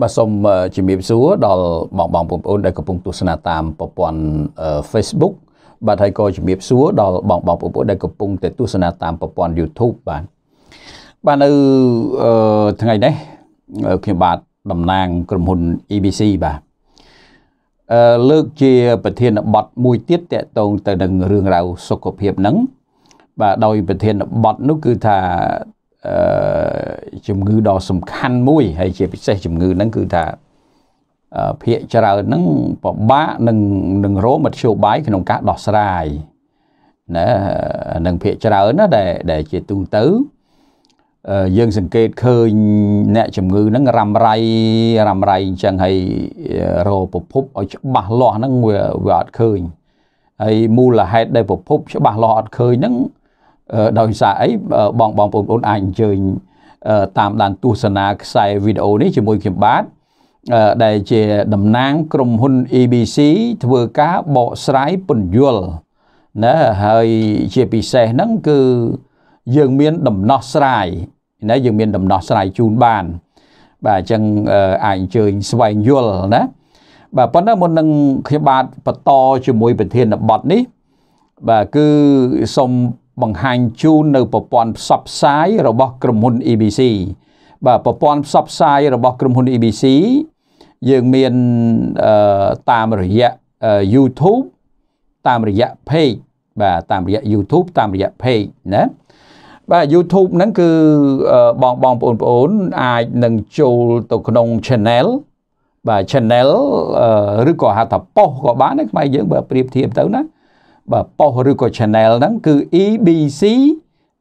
បាទសូមជំរាបសួរដល់បងបងប្អូនដែលកំពុងទស្សនាតាមប្រព័ន្ធ Facebook បាទហើយក៏ជំរាបសួរដល់បងបងប្អូនដែលកំពុងតែទស្សនាតាមប្រព័ន្ធ YouTube បាទបាទនៅថ្ងៃនេះខ្ញុំបាទតំណាងក្រុមហ៊ុន EBC បាទអឺលើកជាប្រធានបទមួយទៀតតកតងទៅនឹងរឿងរ៉ាវសុខភាពហ្នឹងបាទដោយប្រធានបទនោះគឺថាអឺ ជំងឺដ៏សំខាន់មួយហើយជាពិសេសជំងឺហ្នឹងគឺថាភាកច្រើនហ្នឹងពិបាកនឹងនឹងរោមធ្យោបាយក្នុងការដោះស្រាយណានឹងភាកច្រើនណាដែលដែលជាទូទៅយើងសង្កេតឃើញអ្នកជំងឺហ្នឹងរ៉ាំរ៉ៃរ៉ាំរ៉ៃអញ្ចឹងហើយរោប្រភពឲ្យច្បាស់លាស់ហ្នឹងវាវាអត់ឃើញហើយមូលហេតុដែលប្រភពច្បាស់លាស់អត់ឃើញហ្នឹង ដោយសារអីបងបងប្អូនអាចអញ្ជើញតាមដានទស្សនាខ្សែវីដេអូនេះជាមួយខ្ញុំបាទដែលជាតំណាងក្រុមហ៊ុន EBC ធ្វើការបកស្រាយពន្យល់ណាហើយជាពិសេសហ្នឹងគឺយើងមានដំណោះស្រាយណាយើងមានដំណោះស្រាយជូនបាន បាទអញ្ចឹងអាចអញ្ជើញស្វែងយល់ណាបាទប៉ុន្តែមុននឹងខ្ញុំបាទបន្តជាមួយប្រធានបទនេះបាទគឺសូម បង្ហាញជូននៅប្រព័ន្ធផ្សព្វផ្សាយរបស់ក្រុមហ៊ុន EBC បាទប្រព័ន្ធផ្សព្វផ្សាយរបស់ក្រុមហ៊ុន EBC យើងមានតាមរយៈ YouTube តាមរយៈ page បាទតាមរយៈ YouTube តាមរយៈ page ណាបាទ YouTube ហ្នឹងគឺបងបងប្អូនប្អូនអាចនឹងចូលទៅក្នុង channel បាទ channel ឬក៏ហៅថាប៉ុសក៏បានដែរខ្មែរយើងបើប្រៀបធៀបទៅណា បាទប៉ុសឬក៏ channel ហ្នឹងគឺ EBC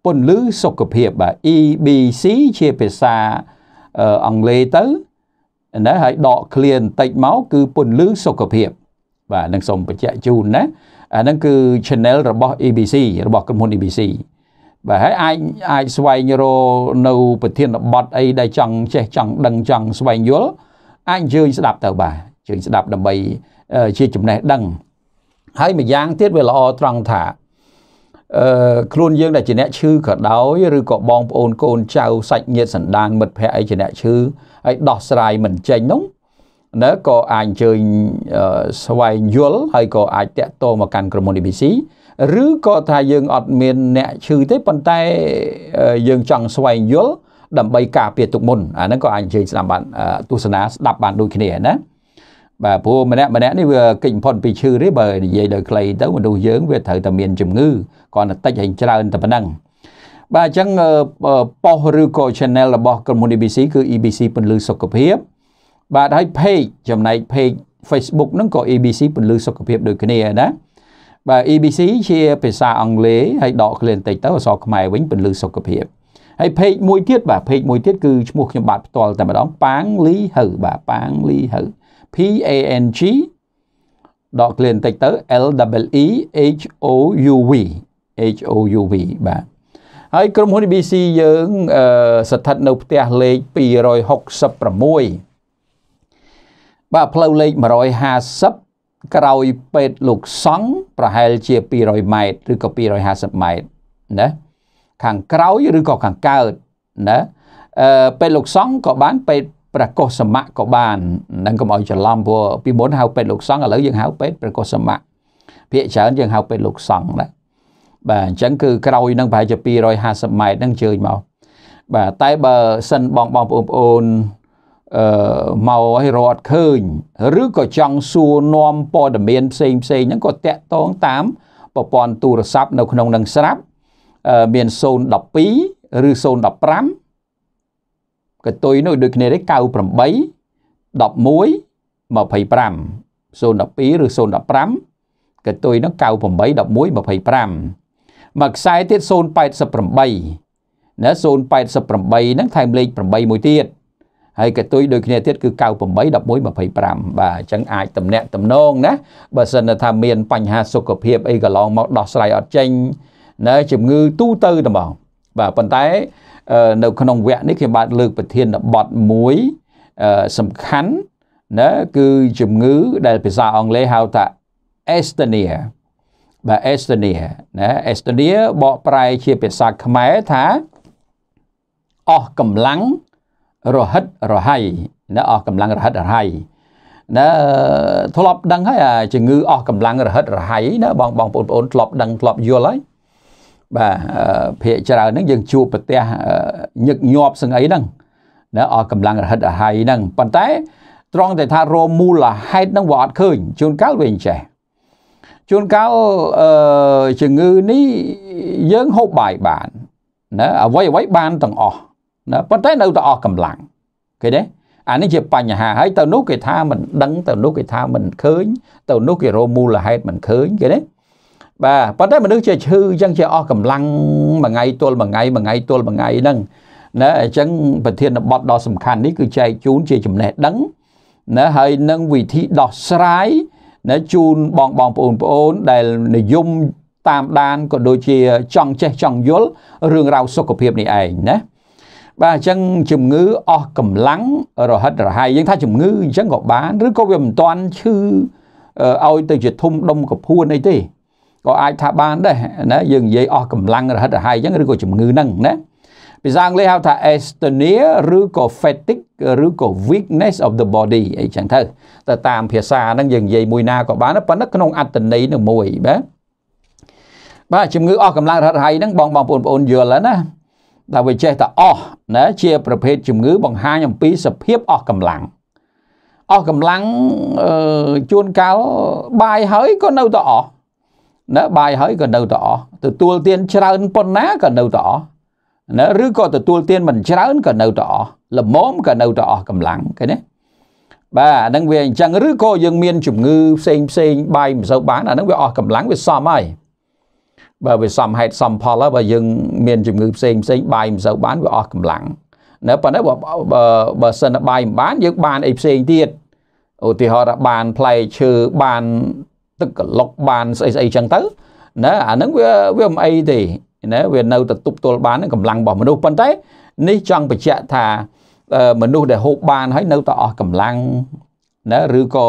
ពន្លឺសុខភាពបាទ EBC ជាភាសាអង់គ្លេសទៅណាហើយដក clear បន្តិចមកគឺពន្លឺសុខភាព បាទនឹងសូមបញ្ជាក់ជូនណាអាហ្នឹងគឺ channel របស់ EBC របស់ក្រុមហ៊ុន EBC បាទហើយអាចអាចស្វែងរកនៅប្រធានបទអីដែលចង់ចេះចង់ដឹងចង់ស្វែងយល់អាចអញ្ជើញស្ដាប់ទៅបាទអញ្ជើញស្ដាប់ដើម្បីជាចំណេះដឹង ហើយម្យ៉ាងទៀតវាល្អត្រង់ថាអឺខ្លួនយើងដែលជាអ្នកឈឺក៏ដោយឬក៏បងប្អូនកូនចៅសាច់ញាតិសន្តានមិត្តភ័ក្តិអីជាអ្នកឈឺហើយដោះស្រាយមិនចេញនោះណាក៏អាចអញ្ជើញស្វែងយល់ហើយក៏អាចតាក់ទងមកកាន់ក្រុមហ៊ុន ABC ឬក៏ថាយើងអត់មានអ្នកឈឺទេប៉ុន្តែយើងចង់ស្វែងយល់ដើម្បីការពារទុកមុនអាហ្នឹងក៏អាចអញ្ជើញស្ដាប់បានទស្សនាស្ដាប់បានដូចគ្នាណា បាទព្រោះម្នាក់ម្នាក់នេះវាកិច្ចផុតពីឈឺទេបើនិយាយដោយខ្លីទៅមនុស្សយើងវាត្រូវតែមានជំងឺគ្រាន់តែតិចហើយច្រើនតែប៉ុណ្ណឹងបាទអញ្ចឹងប៉ុសឬក៏ channel របស់ក្រុមហ៊ុន EBC គឺ EBC ពន្លឺសុខភាព បាទហើយ page ចំណែក page Facebook ហ្នឹងក៏ EBC ពន្លឺសុខភាពដូចគ្នាណាបាទ EBC ជាភាសាអង់គ្លេសហើយដកឃ្លាបន្តិចទៅអក្សរខ្មែរវិញពន្លឺសុខភាពហើយ page មួយទៀតបាទ page មួយទៀតគឺឈ្មោះខ្ញុំបាទផ្ទាល់តែម្ដងប៉ាងលីហៅបាទប៉ាងលីហៅ P A N G ដកឃ្លាបន្តិចទៅ L W E H O U V H O U V បាទហើយក្រុមហ៊ុន ABC យើងស្ថិតនៅផ្ទះលេខ266បាទផ្លូវលេខ150ក្រោយពេទ្យលោកសង្ឃប្រហែលជា200ម៉ែត្រឬក៏250ម៉ែត្រណាខាងក្រោយឬក៏ខាងកើតណាអឺពេទ្យលោកសង្ឃក៏បានពេទ្យ ប្រកុសសមៈក៏បាននឹងកុំឲ្យច្រឡំព្រោះពីមុនហៅពេទ្យលោកសង្ឃឥឡូវយើងហៅពេទ្យប្រកុសសមៈភាគច្រើនយើងហៅពេទ្យលោកសង្ឃណាបាទអញ្ចឹងគឺក្រោយនឹងប្រហែលជា250ម៉ែត្រហ្នឹងជើញមកបាទតែបើសិនបងបងប្អូនប្អូនអឺមកឲ្យរត់ឃើញឬក៏ចង់សួរនាំព័ត៌មានផ្សេងផ្សេងហ្នឹងក៏តាក់ទងតាមប្រព័ន្ធទូរស័ព្ទនៅក្នុងនឹងស្រាប់មាន012ឬ015 កតុយនោះដូចគ្នាទេ98 11 25 012ឬ015កតុយនោះ98 11 25មួយខ្សែទៀត088ណា088ហ្នឹងថែមលេខ8មួយទៀតហើយកតុយដូចគ្នាទៀតគឺ98 11 25បាទអញ្ចឹងអាចតំណាក់តំណងណាបើសិនថាមានបញ្ហាសុខភាពអីកន្លងមកដោះស្រាយអត់ចេញណាជំងឺទូទៅតែហ្មងបាទប៉ុន្តែ នៅក្នុងវគ្គនេះខ្ញុំបាទលើកប្រធានបទមួយសំខាន់ណាគឺជំងឺដែលភាសាអង់គ្លេសហៅថា Estonia បាទ Estonia ណា Estonia បកប្រែជាភាសាខ្មែរថាអស់កម្លាំងរហិតរហៃណាអស់កម្លាំងរហិតរហ័យណាធ្លាប់ដឹងហើយអាជំងឺអស់កម្លាំងរហិតរហ័យណាបងបងប្អូនប្អូនធ្លាប់ដឹងធ្លាប់យល់ហើយ បាទភាកច្រើនហ្នឹងយើងជួបប្រទះញឹកញាប់សឹងអីហ្នឹងណាអស់កម្លាំងរហិតរហ័យហ្នឹងប៉ុន្តែត្រង់តែថារមូលហេតុហ្នឹងវាអត់ឃើញជួនកាលវាអញ្ចេះជួនកាលអឺជំងឺនេះយើងហូបបាយបានណាអ្វីអ្វីបានទាំងអស់ណាប៉ុន្តែនៅតែអស់កម្លាំងឃើញទេអានេះជាបញ្ហាហើយទៅនោះគេថាមិនដឹងទៅនោះគេថាមិនឃើញទៅនោះគេរមូលហេតុមិនឃើញគេទេ បាទប៉ុន្តែមនុស្សជាឈឺអញ្ចឹងជាអស់កម្លាំងមួយថ្ងៃទល់មួយថ្ងៃមួយថ្ងៃទល់មួយថ្ងៃហ្នឹងណាអញ្ចឹងប្រធានបទដ៏សំខាន់នេះគឺចែកជូនជាចំណេះដឹងណាហើយនឹងវិធីដោះស្រាយណាជូនបងបងប្អូនប្អូនដែលនិយមតាមដានក៏ដូចជាចង់ចេះចង់យល់រឿងរ៉ាវសុខភាពនេះឯងណាបាទអញ្ចឹងជំងឺអស់កម្លាំងរហិតរហ័យយើងថាជំងឺអញ្ចឹងក៏បានឬក៏វាមិនទាន់ឈឺឲ្យទៅជាធំដុំកពួនអីទេ ក៏អាចថាបានដែរណាយើងនិយាយអស់កម្លាំងរហិតរហ័យអញ្ចឹងឬក៏ជំងឺហ្នឹងណាភាសាអង់គ្លេសហៅថា asthenia ឬក៏ fatigue ឬក៏ weakness of the body អីចឹងទៅទៅតាមភាសាហ្នឹងយើងនិយាយមួយណាក៏បានប៉ុន្តែក្នុងអត្តន័យនឹងមួយបាទបាទជំងឺអស់កម្លាំងរហិតរហ័យហ្នឹងបងបងប្អូនប្អូនយល់ហើយណាដែលវាចេះតែអស់ណាជាប្រភេទជំងឺបង្ហាញអំពីសភាពអស់កម្លាំងអស់កម្លាំងអឺជួនកាលបាយហើយក៏នៅតែអស់ ណាបាយហើយក៏នៅតែអស់ទទួលទានច្រើនប៉ុណ្ណាក៏នៅតែអស់ណាឬក៏ទទួលទានមិនច្រើនក៏នៅតែអស់ល្មមក៏នៅតែអស់កម្លាំងឃើញទេបាទអានឹងវាអញ្ចឹងឬក៏យើងមានជំងឺផ្សេងផ្សេងបាយមិនសូវបានអានឹងវាអស់កម្លាំងវាសមហើយបើវាសមហេតុសមផលហើយបើយើងមានជំងឺផ្សេងផ្សេងបាយមិនសូវបានវាអស់កម្លាំងនៅប៉ុន្តែបើបើសិនបាយមិនបានយើងបានអីផ្សេងទៀតឧទាហរណ៍ថាបានផ្លែឈើបាន ទឹកកឡុកបានស្អីស្អីចឹងទៅណាអាហ្នឹងវាវាមិនអីទេណាវានៅតែទប់ទល់បានកម្លាំងរបស់មនុស្សប៉ុន្តែនេះចង់បញ្ជាក់ថាមនុស្សដែលហូបបានហើយនៅតែអស់កម្លាំងណាឬក៏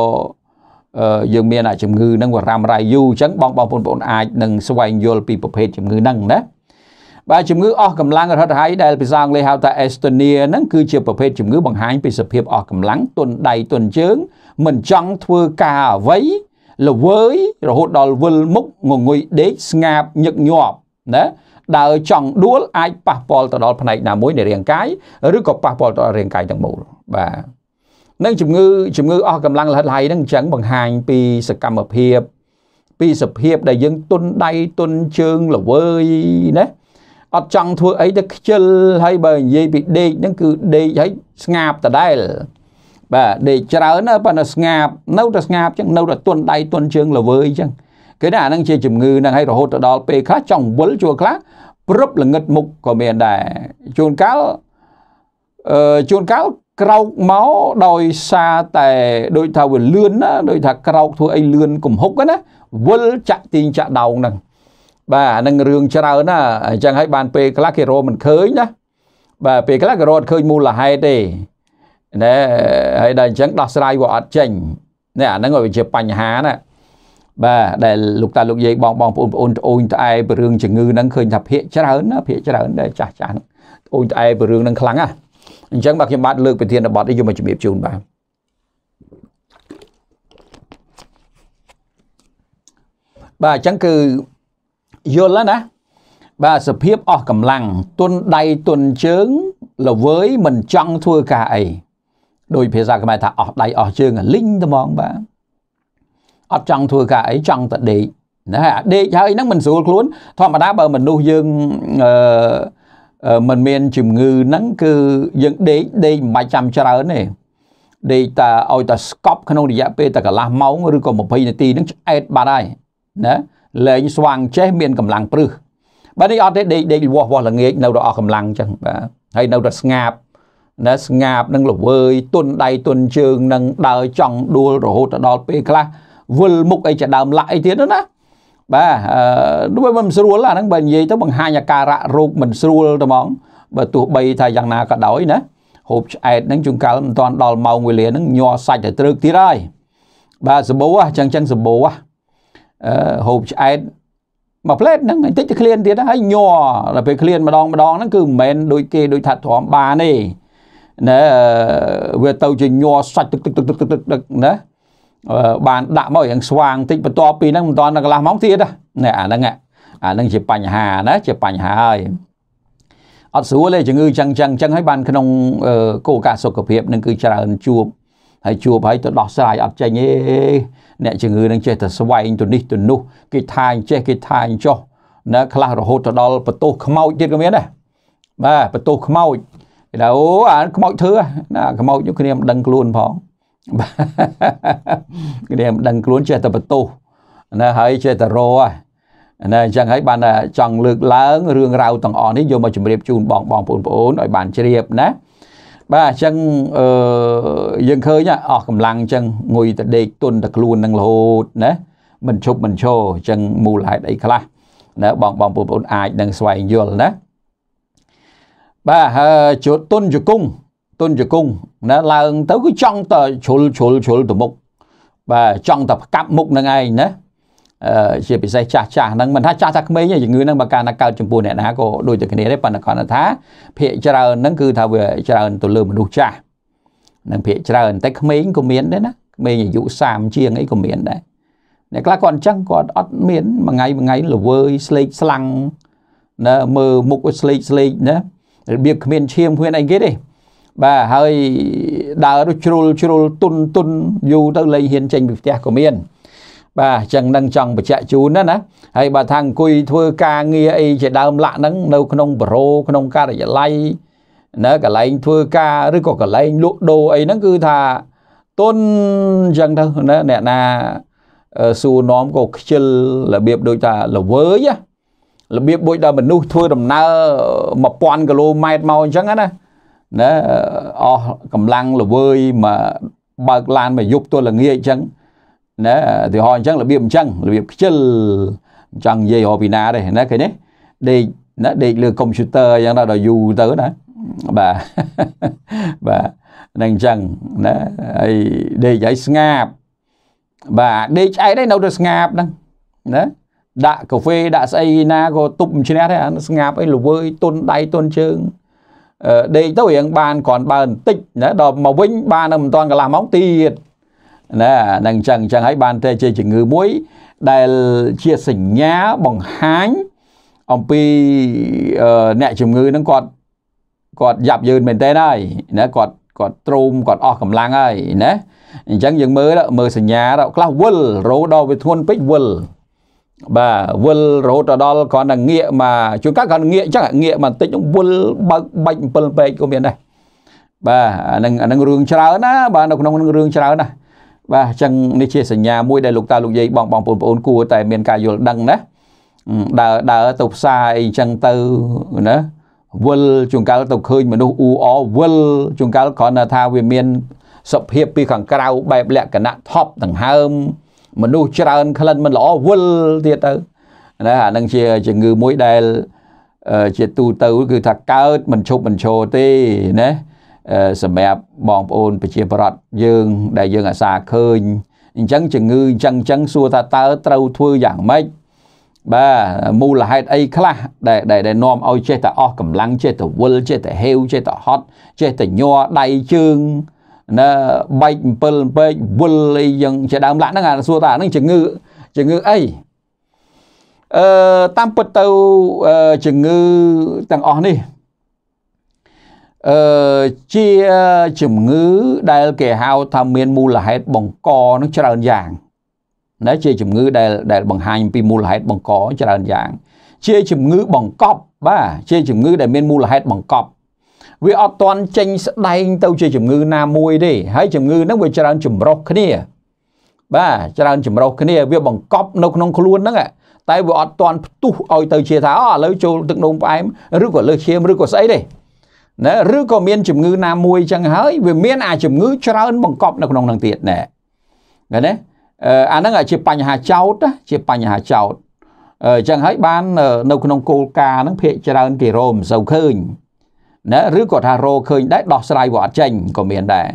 យើងមានអាជំងឺហ្នឹងវារ៉ាំរ៉ៃយូរអញ្ចឹងបងបងប្អូនអាចនឹងស្វែងយល់ពីប្រភេទជំងឺហ្នឹងណាបាទជំងឺអស់កម្លាំងរហិតរហ័យដែលភាសាអង់គ្លេសហៅថា Estonia ហ្នឹងគឺជាប្រភេទជំងឺបង្ហាញពីសភាពអស់កម្លាំងទន់ដៃទន់ជើងមិនចង់ធ្វើការអ្វី ល្វើយរហូតដល់វិលមុខងងុយដេកស្ងាបញឹកញាប់ណាដើរចង់ដួលអាចប៉ះពាល់ទៅដល់ផ្នែកណាមួយនៃរាងកាយឬក៏ប៉ះពាល់ទៅដល់រាងកាយទាំងមូលបាទនឹងជំងឺជំងឺអស់កម្លាំងលហិតឡៃហ្នឹងអញ្ចឹងបង្ហាញពីសកម្មភាពពីសភាពដែលយើងទុនដៃទុនជើងល្វើយណាអត់ចង់ធ្វើអីទៅខ្ជិលហើយបើនិយាយពីដេកហ្នឹងគឺដេកហើយស្ងាបដដែល បាទដេកច្រើនណាប៉ុន្តែស្ងាបនៅតែស្ងាបអញ្ចឹងនៅតែទុនដៃទុនជើងល្វើយអញ្ចឹងគេថាអានឹងជាជំងឺហ្នឹងហើយរហូតទៅដល់ពេលខ្លះចង់វិលជួរខ្លះព្រឹបល្ងឹតមុខក៏មានដែរជួនកាលអឺជួនកាលក្រោកមកដោយសារតែដូចថាវាលឿនណាដូចថាក្រោកធ្វើអីលឿនកំហុកណាវិលចាក់ទីងចាក់ដោងហ្នឹងបាទអានឹងរឿងច្រើនណាអញ្ចឹងហើយបានពេលខ្លះគេរកមិនឃើញណាបាទពេលខ្លះក៏រកឃើញមូលហេតុទេ ណែហើយដល់អញ្ចឹងដោះស្រាយវាអត់ចេញណែអាហ្នឹងវាជាបញ្ហាណាបាទដែលលោកតាលោកយាយបងបងប្អូនប្អូនត្អូនត្អែពីរឿងជំងឺហ្នឹងឃើញថាភាកច្រើនណាភាកច្រើនដែលចាស់ចាស់ហ្នឹងត្អូនត្អែពីរឿងហ្នឹងខ្លាំងណាអញ្ចឹងបាទខ្ញុំបាទលើកប្រធានបទនេះយកមកជំរាបជូនបាទបាទអញ្ចឹងគឺយល់ហើយណាបាទសភាពអស់កម្លាំងទុនដៃទុនជើងល្វើយមិនចង់ធ្វើការអី ដោយភាសាខ្មែរថាអស់ដៃអស់ជើងលីងត្មងបាទអត់ចង់ធ្វើការអីចង់តែដេកណាដេកហើយហ្នឹងមិនស្រួលខ្លួនធម្មតាបើមនុស្សយើងអឺមិនមានជំងឺហ្នឹងគឺយើងដេកដេកមិនបាច់ចាំច្រើនទេដេកតែឲ្យតែស្កប់ក្នុងរយៈពេលតែកន្លះម៉ោងឬក៏20នាទីហ្នឹងឆ្អែតបាត់ហើយណាលែងស្វាងចេះមានកម្លាំងព្រឹសបាទនេះអត់ទេដេកដេកវាស់វាស់ល្ងាចនៅតែអស់កម្លាំងអញ្ចឹងបាទហើយនៅតែស្ងាប ណាស្ងាបនឹងល្វើយទុនដៃទុនជើងនឹងដើរចង់ដួលរហូតដល់ពេលខ្លះវិលមុខអីជាដើមលាក់អីទៀតណាបាទអឺវាមិនស្រួលអាហ្នឹងបើនិយាយទៅបង្ហាញអាការៈរោគមិនស្រួលតែហ្មងបើទោះបីថាយ៉ាងណាក៏ដោយណាហូបឆ្អែតហ្នឹងជួនកាលមិនទាន់ដល់ម៉ោងវេលាហ្នឹងញ័រសាច់ទៅត្រឹកទៀតហើយបាទសម្បូរអញ្ចឹងចឹងសម្បូរអឺហូបឆ្អែតមួយផ្លេតហ្នឹងបន្តិចទៅឃ្លានទៀតហើយញ័រដល់ពេលឃ្លានម្ដងម្ដងហ្នឹងគឺមិនមែនដូចគេដូចថាទ្រាំបានទេ ណាវាទៅជាញ័រសាច់ទឹកទឹកទឹកទឹកទឹកទឹកណាបានដាក់មកយ៉ាងស្វាងតិចបន្ទាប់ពីហ្នឹងមិនតាន់ដល់កន្លះម៉ោងទៀតណាអាហ្នឹងអាហ្នឹងជាបញ្ហាណាជាបញ្ហាហើយអត់ស្រួលទេជំងឺចឹងចឹងចឹងហើយបានក្នុងគោលការណ៍សុខភាពនឹងគឺច្រើនជួបហើយជួបហើយទៅដោះស្រាយអត់ចេញទេអ្នកជំងឺនឹងចេះតែស្វែងទៅនេះទៅនោះគេថាអញ្ចេះគេថាអញ្ចោះណាខ្លះរហូតទៅដល់បន្ទោសខ្មោចទៀតក៏មានដែរបាទបន្ទោសខ្មោច គេថាអូអាខ្មោចធ្វើណាខ្មោចនោះគ្នាមិនដឹងខ្លួនផងគ្នាមិនដឹងខ្លួនចេះតែបន្ទោសណាហើយចេះតែរហណាអញ្ចឹងហើយបានចង់លើកឡើងរឿងរ៉ាវទាំងអស់នេះយកមកជម្រាបជូនបងបងប្អូនប្អូនឲ្យបានជ្រាបណាបាទអញ្ចឹងអឺយើងឃើញអស់កម្លាំងអញ្ចឹងងុយទៅដេកទុនទៅខ្លួននឹងរហូតណាមិនឈប់មិនឈរអញ្ចឹងមូលហេតុអីខ្លះណាបងបងប្អូនអាចនឹងស្វែងយល់ណា បាទហើយជួទុនជង្គង់ទុនជង្គង់ណាឡើងទៅគឺចង់តែជ្រុលជ្រុលជ្រុលទៅមុខបាទចង់តែផ្កាប់មុខនឹងឯងណាជាពិសេសចាស់ចាស់ហ្នឹងមិនថាចាស់ថាក្មេងទេជំងឺហ្នឹងបើកាលណាកើតចំពោះអ្នកណាក៏ដូចតែគ្នាដែរប៉ុន្តែគាត់ថាភាកច្រើនហ្នឹងគឺថាវាច្រើនទៅលើមនុស្សចាស់នឹងភាកច្រើនតែក្មេងក៏មានដែរណាក្មេងអាយុ30ជាងអីក៏មានដែរអ្នកខ្លះគាត់អញ្ចឹងគាត់អត់មានមួយថ្ងៃមួយថ្ងៃល្វើយស្លេកស្លាំងណាមើលមុខស្លេកស្លេកណា របៀបគ្មានឈាមគ្មានអីគេទេបាទហើយដើរទៅជ្រុលជ្រុលទុនទុនយូរទៅលែងហ៊ានចេញពីផ្ទះក៏មាន បាទអញ្ចឹងនឹងចង់បញ្ជាក់ជូនណាណាហើយបើថាអង្គុយធ្វើការងារអីជាដើមលាក់ហ្នឹងនៅក្នុងបរោក្នុងការិយាល័យនៅកន្លែងធ្វើការឬក៏កន្លែងលក់ដូរអីហ្នឹងគឺថាទុនអញ្ចឹងទៅណាអ្នកណាសួរនាំក៏ខ្ជិលរបៀបដូចថាល្វើយ របៀបដូចដល់មនុស្សធ្វើដំណើរ1000គីឡូម៉ែត្រមកអញ្ចឹងណាណាអស់កម្លាំងល្វើយមកបើកឡានមកយប់ទល់ល្ងាចអញ្ចឹងណាឧទាហរណ៍អញ្ចឹងរបៀបអញ្ចឹងរបៀបខ្ជិលចង់និយាយរកពីណាទេណាឃើញទេដេកណាដេកលើកុំព្យូទ័រអញ្ចឹងដល់យូរទៅណាបាទបាទនឹងអញ្ចឹងណាហើយដេកឲ្យស្ងាប់បាទដេកឆ្អែតឯនៅតែស្ងាប់ហ្នឹងណា ដាក់កាហ្វេដាក់ស្អីណាក៏ទប់ឈ្នះដែរអាស្ងាប់អីល្វើយទុនដៃទុនជើងដេកទៅរៀងបានគ្រាន់បើបន្តិចណាដល់មកវិញបាននៅមិនតាន់កន្លះម៉ោងទៀតណានឹងអញ្ចឹងអញ្ចឹងហើយបានតែជាជំងឺមួយដែលជាសញ្ញាបង្ហាញអំពីអ្នកជំងឺហ្នឹងគាត់គាត់យ៉ាប់យឺនមែនតើហើយណាគាត់គាត់ទ្រូមគាត់អស់កម្លាំងហើយណាអញ្ចឹងយើងមើលមើលសញ្ញាខ្លះវិលរោដល់វាធ្ងន់ពេកវិល បាទវិលរហូតដល់គ្រាន់តែងាកមកជួនកាលគ្រាន់ងាកអញ្ចឹងងាកបន្តិចវិលបើកបាច់7ពេកក៏មានដែរបាទអានឹងអានឹងរឿងច្រើនណាបាទនៅក្នុងនឹងរឿងច្រើនណាបាទអញ្ចឹងនេះជាសញ្ញាមួយដែលលោកតាលោកយាយបងបងប្អូនប្អូនគួរតែមានការយល់ដឹងណាដើរដើរទៅផ្សារអីអញ្ចឹងទៅណាវិលជួនកាលទៅឃើញមនុស្សអ៊ូអវិលជួនកាលគ្រាន់តែថាវាមានសភាពពីខាងក្រៅបែបលក្ខណៈថប់ដង្ហើម មនុស្សច្រើនក្លិនមិនល្អវិលទៀតទៅណាអានឹងជាជំងឺមួយដែលជាទូទៅគឺថាកើតមិនឈប់មិនឈរទេណាសម្រាប់បងប្អូនប្រជាប្រដ្ឋយើង ដែលយើងអាសាឃើញអញ្ចឹងជំងឺអញ្ចឹងអញ្ចឹងសួរថាតើត្រូវធ្វើយ៉ាងម៉េចបាទមូលហេតុអីខ្លះដែលដែលនាំឲ្យចេះតែអស់កម្លាំងចេះតែវិលចេះតែហេវចេះតែហត់ចេះតែញ័រដៃជើង ណាបែក7ពេកវិលអីយ៉ាងជាដើមឡាក់ហ្នឹងអាសួរថាហ្នឹងជំងឺជំងឺអីអឺតាមពិតទៅជំងឺទាំងអស់នេះអឺជាជំងឺដែលគេហៅថាមានមូលហេតុបង្កនឹងច្រើនយ៉ាងណាជាជំងឺដែលដែលបង្ហាញពីមូលហេតុបង្កច្រើនយ៉ាង ជាជំងឺបង្កប់បាទជាជំងឺដែលមានមូលហេតុបង្កប់ វាអត់ទាន់ចេញស្ដែងទៅជាជំងឺណាមួយទេហើយជំងឺហ្នឹងវាច្រើនចម្រុះគ្នា បាទច្រើនចម្រុះគ្នា វាបង្កប់នៅក្នុងខ្លួនហ្នឹងតែវាអត់ទាន់ផ្ទុះឲ្យទៅជាថាអូឥឡូវចូលទឹកនោមផ្អែមឬក៏លើសឈាមឬក៏ស្អីទេណាឬក៏មានជំងឺណាមួយចឹងហើយវាមានអាជំងឺច្រើនបង្កប់នៅក្នុងនឹងទៀតណែឃើញទេអាហ្នឹងជាបញ្ហាចោតជាបញ្ហាចោតអញ្ចឹងហើយបាននៅក្នុងគោលការណ៍ហ្នឹងភាកច្រើនគេរោមសូវឃើញ ណាឬក៏ថារោឃើញដែរដោះស្រាយវាអត់ចេញក៏មានដែរ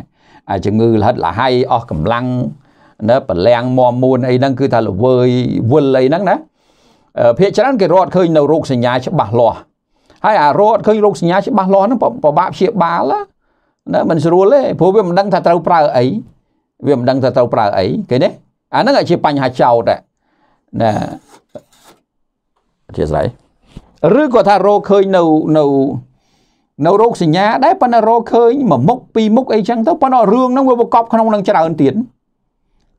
អាជំងឺលហិតលហៃអស់កម្លាំងណាប្រលាំងមមមួនអីហ្នឹងគឺថាល្វើយវិលអីហ្នឹងណាភាកច្រើនគេរត់ឃើញនៅរោគសញ្ញាច្បាស់លាស់ហើយអារត់ឃើញរោគសញ្ញាច្បាស់លាស់ហ្នឹងពិបាកព្យាបាលណាមិនស្រួលទេព្រោះវាមិនដឹងថាត្រូវប្រើអីវាមិនដឹងថាត្រូវប្រើអីគេនេះអាហ្នឹងអាចជាបញ្ហាចោតដែរណាអធិស្ឋានឬក៏ថារកឃើញនៅនៅ នៅរោគសញ្ញាដែរប៉ុន្តែរកឃើញមួយមុខពីរមុខអីចឹងទៅប៉ុន្តែរឿងហ្នឹងវាប្រកបក្នុងនឹងច្រើនទៀត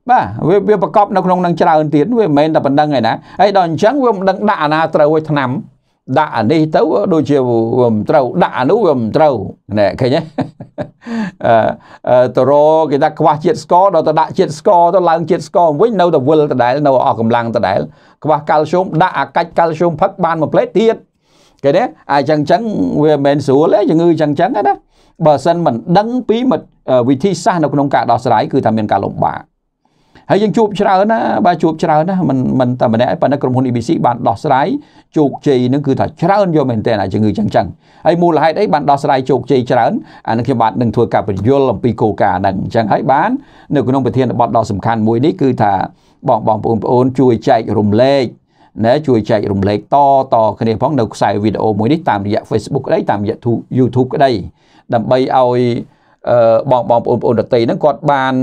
បាទវាវាប្រកបនៅក្នុងនឹងច្រើនទៀតវាមិនមែនតែប៉ុណ្្នឹងឯណាហើយដល់អញ្ចឹងវាមិនដឹងដាក់អាណាត្រូវឲ្យឆ្នាំដាក់អានេះទៅដូចជាវាមិនត្រូវដាក់អានោះវាមិនត្រូវណែឃើញទេអឺតរគេថាខ្វះជាតិស្ករដល់ទៅដាក់ជាតិស្ករទៅឡើងជាតិស្ករវិញនៅតែវិលដដែលនៅអស់កម្លាំងដដែលខ្វះកាល់ស្យូមដាក់អាកាច់កាល់ស្យូមផឹកបានមួយផ្លេតទៀត គេទេអាចឹងចឹងវាមិនមែនស្រួលទេជំងឺចឹងចឹងណាបើសិនមិនដឹងពីវិធីសាស្ត្រនៅក្នុងការដោះស្រាយគឺថាមានការលំបាកហើយយើងជួបច្រើនណាបាទជួបច្រើនណាមិនមិនតែម្នាក់ឯងប៉ុន្តែក្រុមហ៊ុន EBC បានដោះស្រាយជោគជ័យនឹងគឺថាច្រើនយកមែនតើអាជំងឺចឹងចឹងហើយមូលហេតុអីបានដោះស្រាយជោគជ័យច្រើនអានឹងខ្ញុំបាទនឹងធ្វើការបញ្យល់អំពីគោលការណ៍ហ្នឹងអញ្ចឹងហើយបាននៅក្នុងប្រធានបទដ៏សំខាន់មួយនេះគឺថាបងបងប្អូនប្អូនជួយចែករំលែក ណាជួយចែករំលែកតតគ្នាផងនៅខ្សែវីដេអូមួយនេះតាមរយៈ Facebook ក្តីតាមរយៈ YouTube ក្តីដើម្បីឲ្យបងបងប្អូនប្អូនដតីហ្នឹងគាត់បាន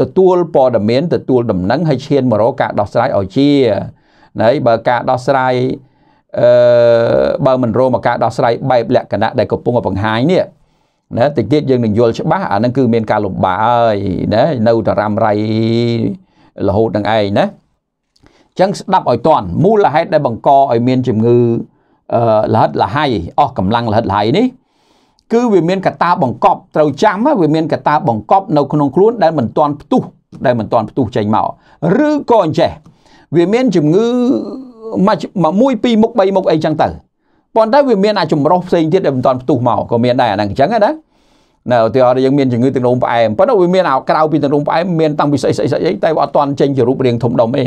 ទទួលព័ត៌មានទទួលដំណឹងហើយឈានមករកការដោះស្រាយឲ្យជាណាបើការដោះស្រាយអឺបើមិនរមកការដោះស្រាយបែបលក្ខណៈដែលកំពុងបង្ហាញនេះណាតិចទៀតយើងនឹងយល់ច្បាស់អាហ្នឹងគឺមានការលំបាកហើយណានៅតែរ៉ាំរៃរហូតនឹងឯងណា ចឹងស្ដាប់ឲ្យតន់មូលហេតុដែលបង្កឲ្យមានជំងឺអឺលហិតលហៃអស់កម្លាំងលហិតលហៃនេះគឺវាមានកតាបង្កប់ត្រូវចាំវាមានកតាបង្កប់នៅក្នុងខ្លួនដែលមិនទាន់ផ្ទុះដែលមិនទាន់ផ្ទុះចេញមកឬក៏អញ្ចេះវាមានជំងឺមួយពីរមុខបីមុខអីចឹងទៅប៉ុន្តែវាមានអាចចម្រោះផ្សេងទៀតដែលមិនទាន់ផ្ទុះមកក៏មានដែរអាហ្នឹងអញ្ចឹងណានៅឧទាហរណ៍យើងមានជំងឺទឹកនោមផ្អែមប៉ុន្តែវាមានអាក្រៅពីទឹកនោមផ្អែមមានតាំងពីស្អីស្អីស្អីតែវាអត់ទាន់ចេញជារូបរាងធំដុំទេ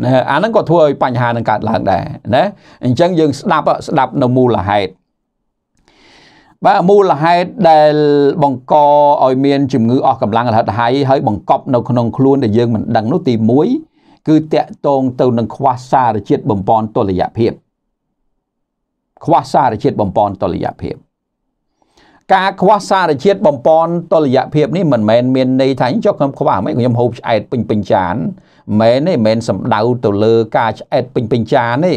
ណាអាហ្នឹងក៏ធ្វើឲ្យបញ្ហានឹងកើតឡើងដែរណាអញ្ចឹងយើងស្ដាប់ស្ដាប់នៅមូលហេតុបាទមូលហេតុដែលបង្កឲ្យមានជំងឺអស់កម្លាំងរហ័តហៃហើយបង្កប់នៅក្នុងខ្លួនដែលយើងមិនដឹងនោះទី1គឺតកតងទៅនឹងខ្វះសារជាតិបំពន់តុល្យភាពខ្វះសារជាតិបំពន់តុល្យភាពការខ្វះសារជាតិបំពន់តុល្យភាពនេះមិនមែនមានន័យថាចុះខ្ញុំខ្វះមិនខ្ញុំហូបឆ្អែតពេញពេញចាន មែនទេមិនមែនសំដៅទៅលើការឆ្អែតពេញពេញចានទេ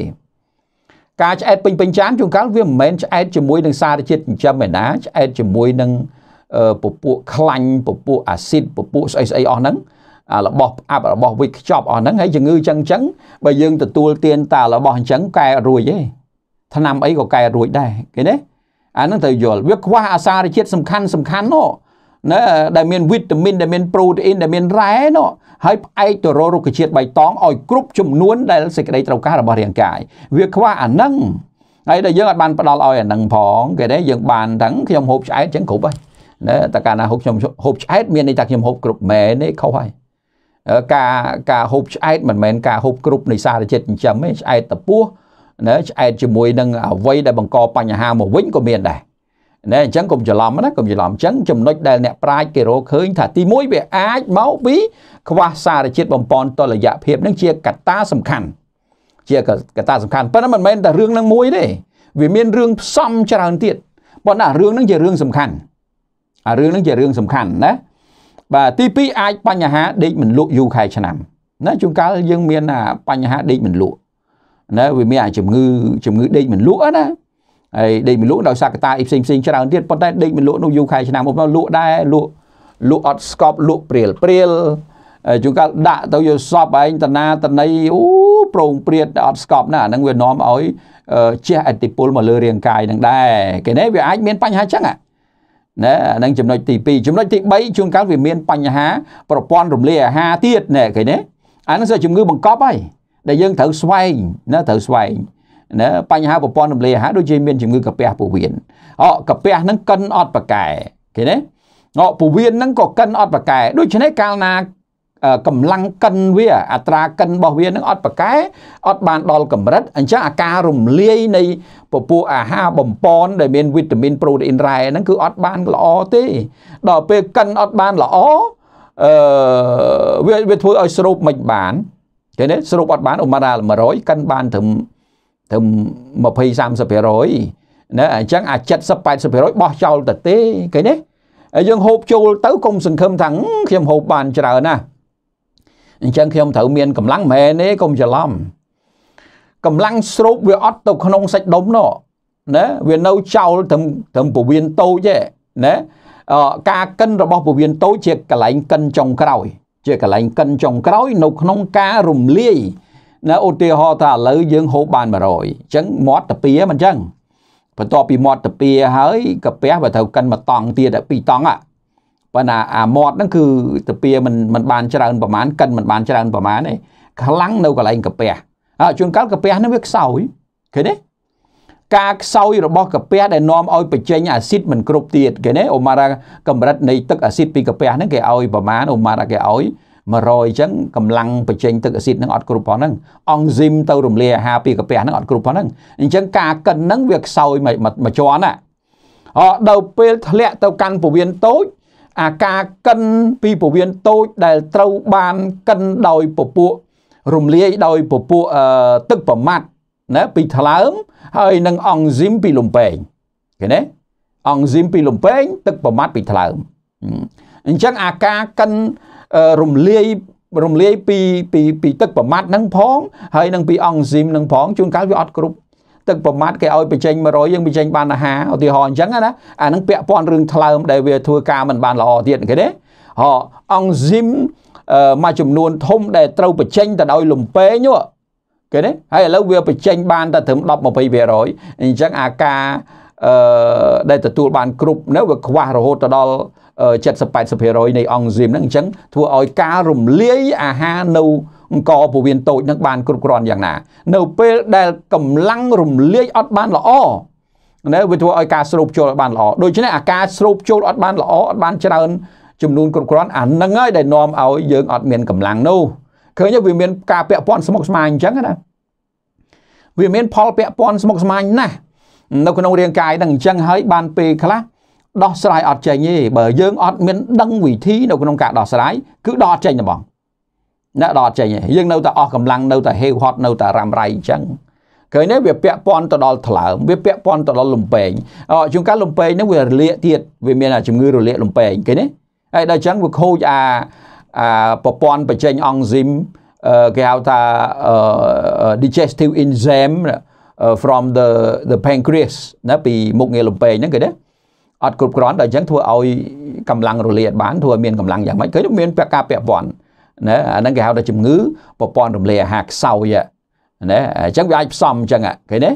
ការឆ្អែតពេញពេញចានជួនកាលវាមិនមែនឆ្អែតជាមួយនឹងសារជាតិចិញ្ចឹមឯណាឆ្អែតជាមួយនឹងពពួកខ្លាញ់ពពួកអាស៊ីតពពួកស្អីស្អីអស់ហ្នឹងរបស់ផ្អាប់របស់វិចខ្ចប់អស់ហ្នឹងហើយជំងឺចឹងចឹងបើយើងទទួលទានតារបស់អញ្ចឹងកែរួចទេថ្នាំអីក៏កែរួចដែរគេណាអាហ្នឹងត្រូវយល់វាខ្វះអាសារជាតិសំខាន់សំខាន់នោះ ណាដែលមានវីតាមីនដែលមានប្រូតេអ៊ីនដែលមានរ៉ែនោះហើយផ្អែកទៅរករុក្ខជាតិបៃតងឲ្យគ្រប់ចំនួនដែលសេចក្តីត្រូវការរបស់រាងកាយវាខ្វះអាហ្នឹងហើយដែលយើងអាចបានផ្ដល់ឲ្យអាហ្នឹងផងគេទេយើងបានទាំងខ្ញុំហូបឆ្អែតចឹងគ្រប់ហើយណាតែកាលណាហូបខ្ញុំហូបឆ្អែតមានន័យថាខ្ញុំហូបគ្រប់មែនទេខុសហើយការការហូបឆ្អែតមិនមែនការហូបគ្រប់នៃសារជាតិចិញ្ចឹមទេឆ្អែតតពោះណាឆ្អែតជាមួយនឹងអ្វីដែលបង្កបញ្ហាមកវិញក៏មានដែរ ណែអញ្ចឹងកុំច្រឡំណាកុំច្រឡំអញ្ចឹងចំណុចដែលអ្នកប្រាជ្ញគេរកឃើញថាទី1វាអាចមកពីខ្វះសារជាតិបំពន់តុល្យភាពនឹងជាកត្តាសំខាន់ជាកត្តាសំខាន់ប៉ុន្តែមិនមែនតែរឿងនឹងមួយទេវាមានរឿងផ្សំច្រើនទៀតប៉ុន្តែរឿងនឹងជារឿងសំខាន់អារឿងនឹងជារឿងសំខាន់ណាបាទទី2អាចបញ្ហាដេកមិនលក់យូរខែឆ្នាំណាជួនកាលយើងមានបញ្ហាដេកមិនលក់ណាវាមានអាជំងឺជំងឺដេកមិនលក់ណា ហើយដេកមិនលក់ដោយសារកត្តាអីផ្សេងផ្សេងច្រើនទៀតប៉ុន្តែដេកមិនលក់នោះយូរខែឆ្នាំមកលក់ដែរលក់លក់អត់ស្កប់លក់ព្រាលព្រាលជួនកាលដាក់ទៅយកសពឯងតណាតណីអូប្រងព្រាតអត់ស្កប់ណាអាហ្នឹងវានាំឲ្យជះអតិពលមកលើរាងកាយនឹងដែរគេនេះវាអាចមានបញ្ហាចឹងណាអានឹងចំណុចទី2ចំណុចទី3ជួនកាលវាមានបញ្ហាប្រព័ន្ធរំលាយអាហារទៀតណែគេនេះអានឹងជាជំងឺបង្កប់ហើយដែលយើងត្រូវស្វែងណាត្រូវស្វែង ណាបញ្ហាប្រព័ន្ធរំលាយអាហារដូចជាមានជំងឺកាពះពោះវៀនអកាពះហ្នឹងកិនអត់ប្រកែគេណាអពោះវៀនហ្នឹងក៏កិនអត់ប្រកែដូច្នេះកាលណាកម្លាំងកិនវាអត្រាកិនរបស់វានឹងអត់ប្រកែអត់បានដល់កម្រិតអញ្ចឹងអាការរំលាយនៃពពួកអាហារបំពន់ដែលមានវីតាមីនប្រូតេអ៊ីនរ៉ែហ្នឹងគឺអត់បានល្អទេដល់ពេលកិនអត់បានល្អអឺវាវាធ្វើឲ្យស្រូបមិនបានឃើញទេស្រូបអត់បានអូម៉ារ៉ា100កិនបានត្រឹម ត្រឹម20 30%ណាអញ្ចឹងអា70 80%បោះចោលទៅទេឃើញទេហើយយើងហូបចូលទៅកុំសង្ឃឹមថាខ្ញុំហូបបានច្រើនណាអញ្ចឹងខ្ញុំត្រូវមានកម្លាំងមែនទេកុំច្រឡំកម្លាំងស្រូបវាអត់ទៅក្នុងសាច់ដុំនោះណាវានៅចោលត្រឹមត្រឹមពវៀនតូចទេណាការកិនរបស់ពវៀនតូចជាកន្លែងកិនចុងក្រោយ ជាកន្លែងកិនចុងក្រោយ នៅក្នុងការរំលាយ ណាឧទាហរណ៍ថាឥឡូវយើងហូបបាន100អញ្ចឹងមាត់តាពីមិនអញ្ចឹងបន្ទាប់ពីមាត់តាពីហើយកាពះបើត្រូវកិនមួយតង់ទៀតពីរតង់ប៉ុន្តែអាមាត់ហ្នឹងគឺតាពីមិនមិនបានច្រើនប្រមាណកិនមិនបានច្រើនប្រមាណទេខ្លាំងនៅកន្លែងកាពះហើយជួនកាលកាពះហ្នឹងវាខ្សោយឃើញទេការខ្សោយរបស់កាពះដែលនាំឲ្យបញ្ចេញអាស៊ីតមិនគ្រប់ទៀតគេណាអូម៉ារ៉ាកម្រិតនៃទឹកអាស៊ីតពីកាពះហ្នឹងគេឲ្យប្រមាណអូម៉ារ៉ាគេឲ្យ 100អញ្ចឹងកម្លាំងបញ្ចេញទឹកអាស៊ីតហ្នឹងអត់គ្រប់ផងហ្នឹងអង់ស៊ីមទៅរំលាយអាហារពីកាពះហ្នឹងអត់គ្រប់ផងហ្នឹងអញ្ចឹងការកិនហ្នឹងវាខ្សោយមួយជាន់ណាអដល់ពេលធ្លាក់ទៅកាន់ពវៀនតូចអាការកិនពីពវៀនតូចដែលត្រូវបានកិនដោយពពួករំលាយដោយពពួកទឹកប្រមាត់ណាពីថ្លើមហើយនឹងអង់ស៊ីមពីលំពេងឃើញទេអង់ស៊ីមពីលំពេងទឹកប្រមាត់ពីថ្លើមអញ្ចឹងអាការកិន រំលាយរំលាយពីពីពីទឹកប្រមាត់ហ្នឹងផងហើយនឹងពីអង់ស៊ីមហ្នឹងផងជួនកាលវាអត់គ្រប់ទឹកប្រមាត់គេឲ្យបញ្ចេញ100យើងបញ្ចេញបានអាហារឧទាហរណ៍អញ្ចឹងណាអាហ្នឹងពាក់ព័ន្ធរឿងថ្លើមដែលវាធ្វើការមិនបានល្អទៀតគេទេហ៎អង់ស៊ីមមួយចំនួនធំដែលត្រូវបញ្ចេញទៅដោយលំពេងនោះគេទេហើយឥឡូវវាបញ្ចេញបានតែត្រឹម10 20%អញ្ចឹងអាការអឺដែលទទួលបានគ្រប់នៅវាខ្វះរហូតទៅដល់ 70 80%នៃអង់ស៊ីមហ្នឹងអញ្ចឹងធ្វើឲ្យការរំលាយអាហារនៅអង្គពោះវៀនតូចនឹងបានគ្រប់គ្រាន់យ៉ាងណា នៅពេលដែលកម្លាំងរំលាយអត់បានល្អណាវាធ្វើឲ្យការស្រូបចូលអត់បានល្អដូច្នេះអាការស្រូបចូលអត់បានល្អអត់បានច្រើនចំនួនគ្រប់គ្រាន់អានឹងហើយដែលនាំឲ្យយើងអត់មានកម្លាំងនោះឃើញវាមានការពាក់ព័ន្ធស្មុគស្មាញអញ្ចឹងណាវាមានផលពាក់ព័ន្ធស្មុគស្មាញណាស់នៅក្នុងរាងកាយហ្នឹងអញ្ចឹងហើយបានពេលខ្លះ ដោះស្រាយអត់ចេញទេបើយើងអត់មានដឹងវិធីនៅក្នុងការដោះស្រាយគឺដោះអត់ចេញទេបងណាដោះអត់ចេញទេយើងនៅតែអស់កម្លាំងនៅតែហេវហត់នៅតែរ៉ាំរ៉ៃអញ្ចឹងឃើញទេវាពាក់ព័ន្ធទៅដល់ថ្លើមវាពាក់ព័ន្ធទៅដល់លំពេងអជួនកាលលំពេងហ្នឹងវារលាកទៀតវាមានជំងឺរលាកលំពេងឃើញទេហើយដល់អញ្ចឹងវាខូចអាអាប្រព័ន្ធបញ្ចេញអង់ស៊ីមគេហៅថា digestive enzyme from the the pancreas ណាពីមុខងារលំពេងហ្នឹងគេទេ អត់គ្រប់គ្រាន់ដល់អញ្ចឹងធ្វើឲ្យកម្លាំងរលាយបានធ្វើឲ្យមានកម្លាំងយ៉ាងម៉េចគឺមានពាក់ការពាក់ព័ន្ធណាអាហ្នឹងគេហៅថាជំងឺប្រព័ន្ធរំលាយអាហារខ្សោយណាអញ្ចឹងវាអាចផ្សំអញ្ចឹងឃើញទេ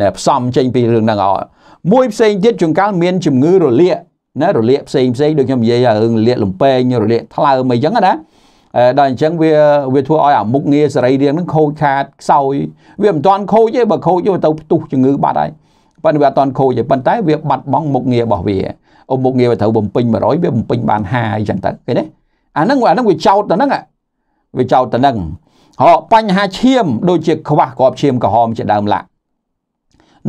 ណាផ្សំចេញពីរឿងហ្នឹងមួយផ្សេងទៀតជួនកាលមានជំងឺរលាកណារលាកផ្សេងផ្សេងដូចខ្ញុំនិយាយរឿងរលាកលំពេងរលាកថ្លើមអីចឹងណាដល់អញ្ចឹងវាវាធ្វើឲ្យអាមុខងារសរីរាង្គហ្នឹងខូចខាតខ្សោយវាមិនទាន់ខូចទេបើខូចទៅផ្ទុះជំងឺបាត់ហើយ ប៉ុន្តែវាអត់ទាន់ខូចទេប៉ុន្តែវាបាត់បង់មុខងាររបស់វាអូមុខងារវាត្រូវបំពេញ100វាបំពេញបាន50អញ្ចឹងទៅឃើញទេអាហ្នឹងអាហ្នឹងវាចោតទៅហ្នឹងវាចោតទៅហ្នឹងហោបញ្ហាឈាមដូចជាខ្វះគ្រាប់ឈាមក្រហមជាដើមឡាក់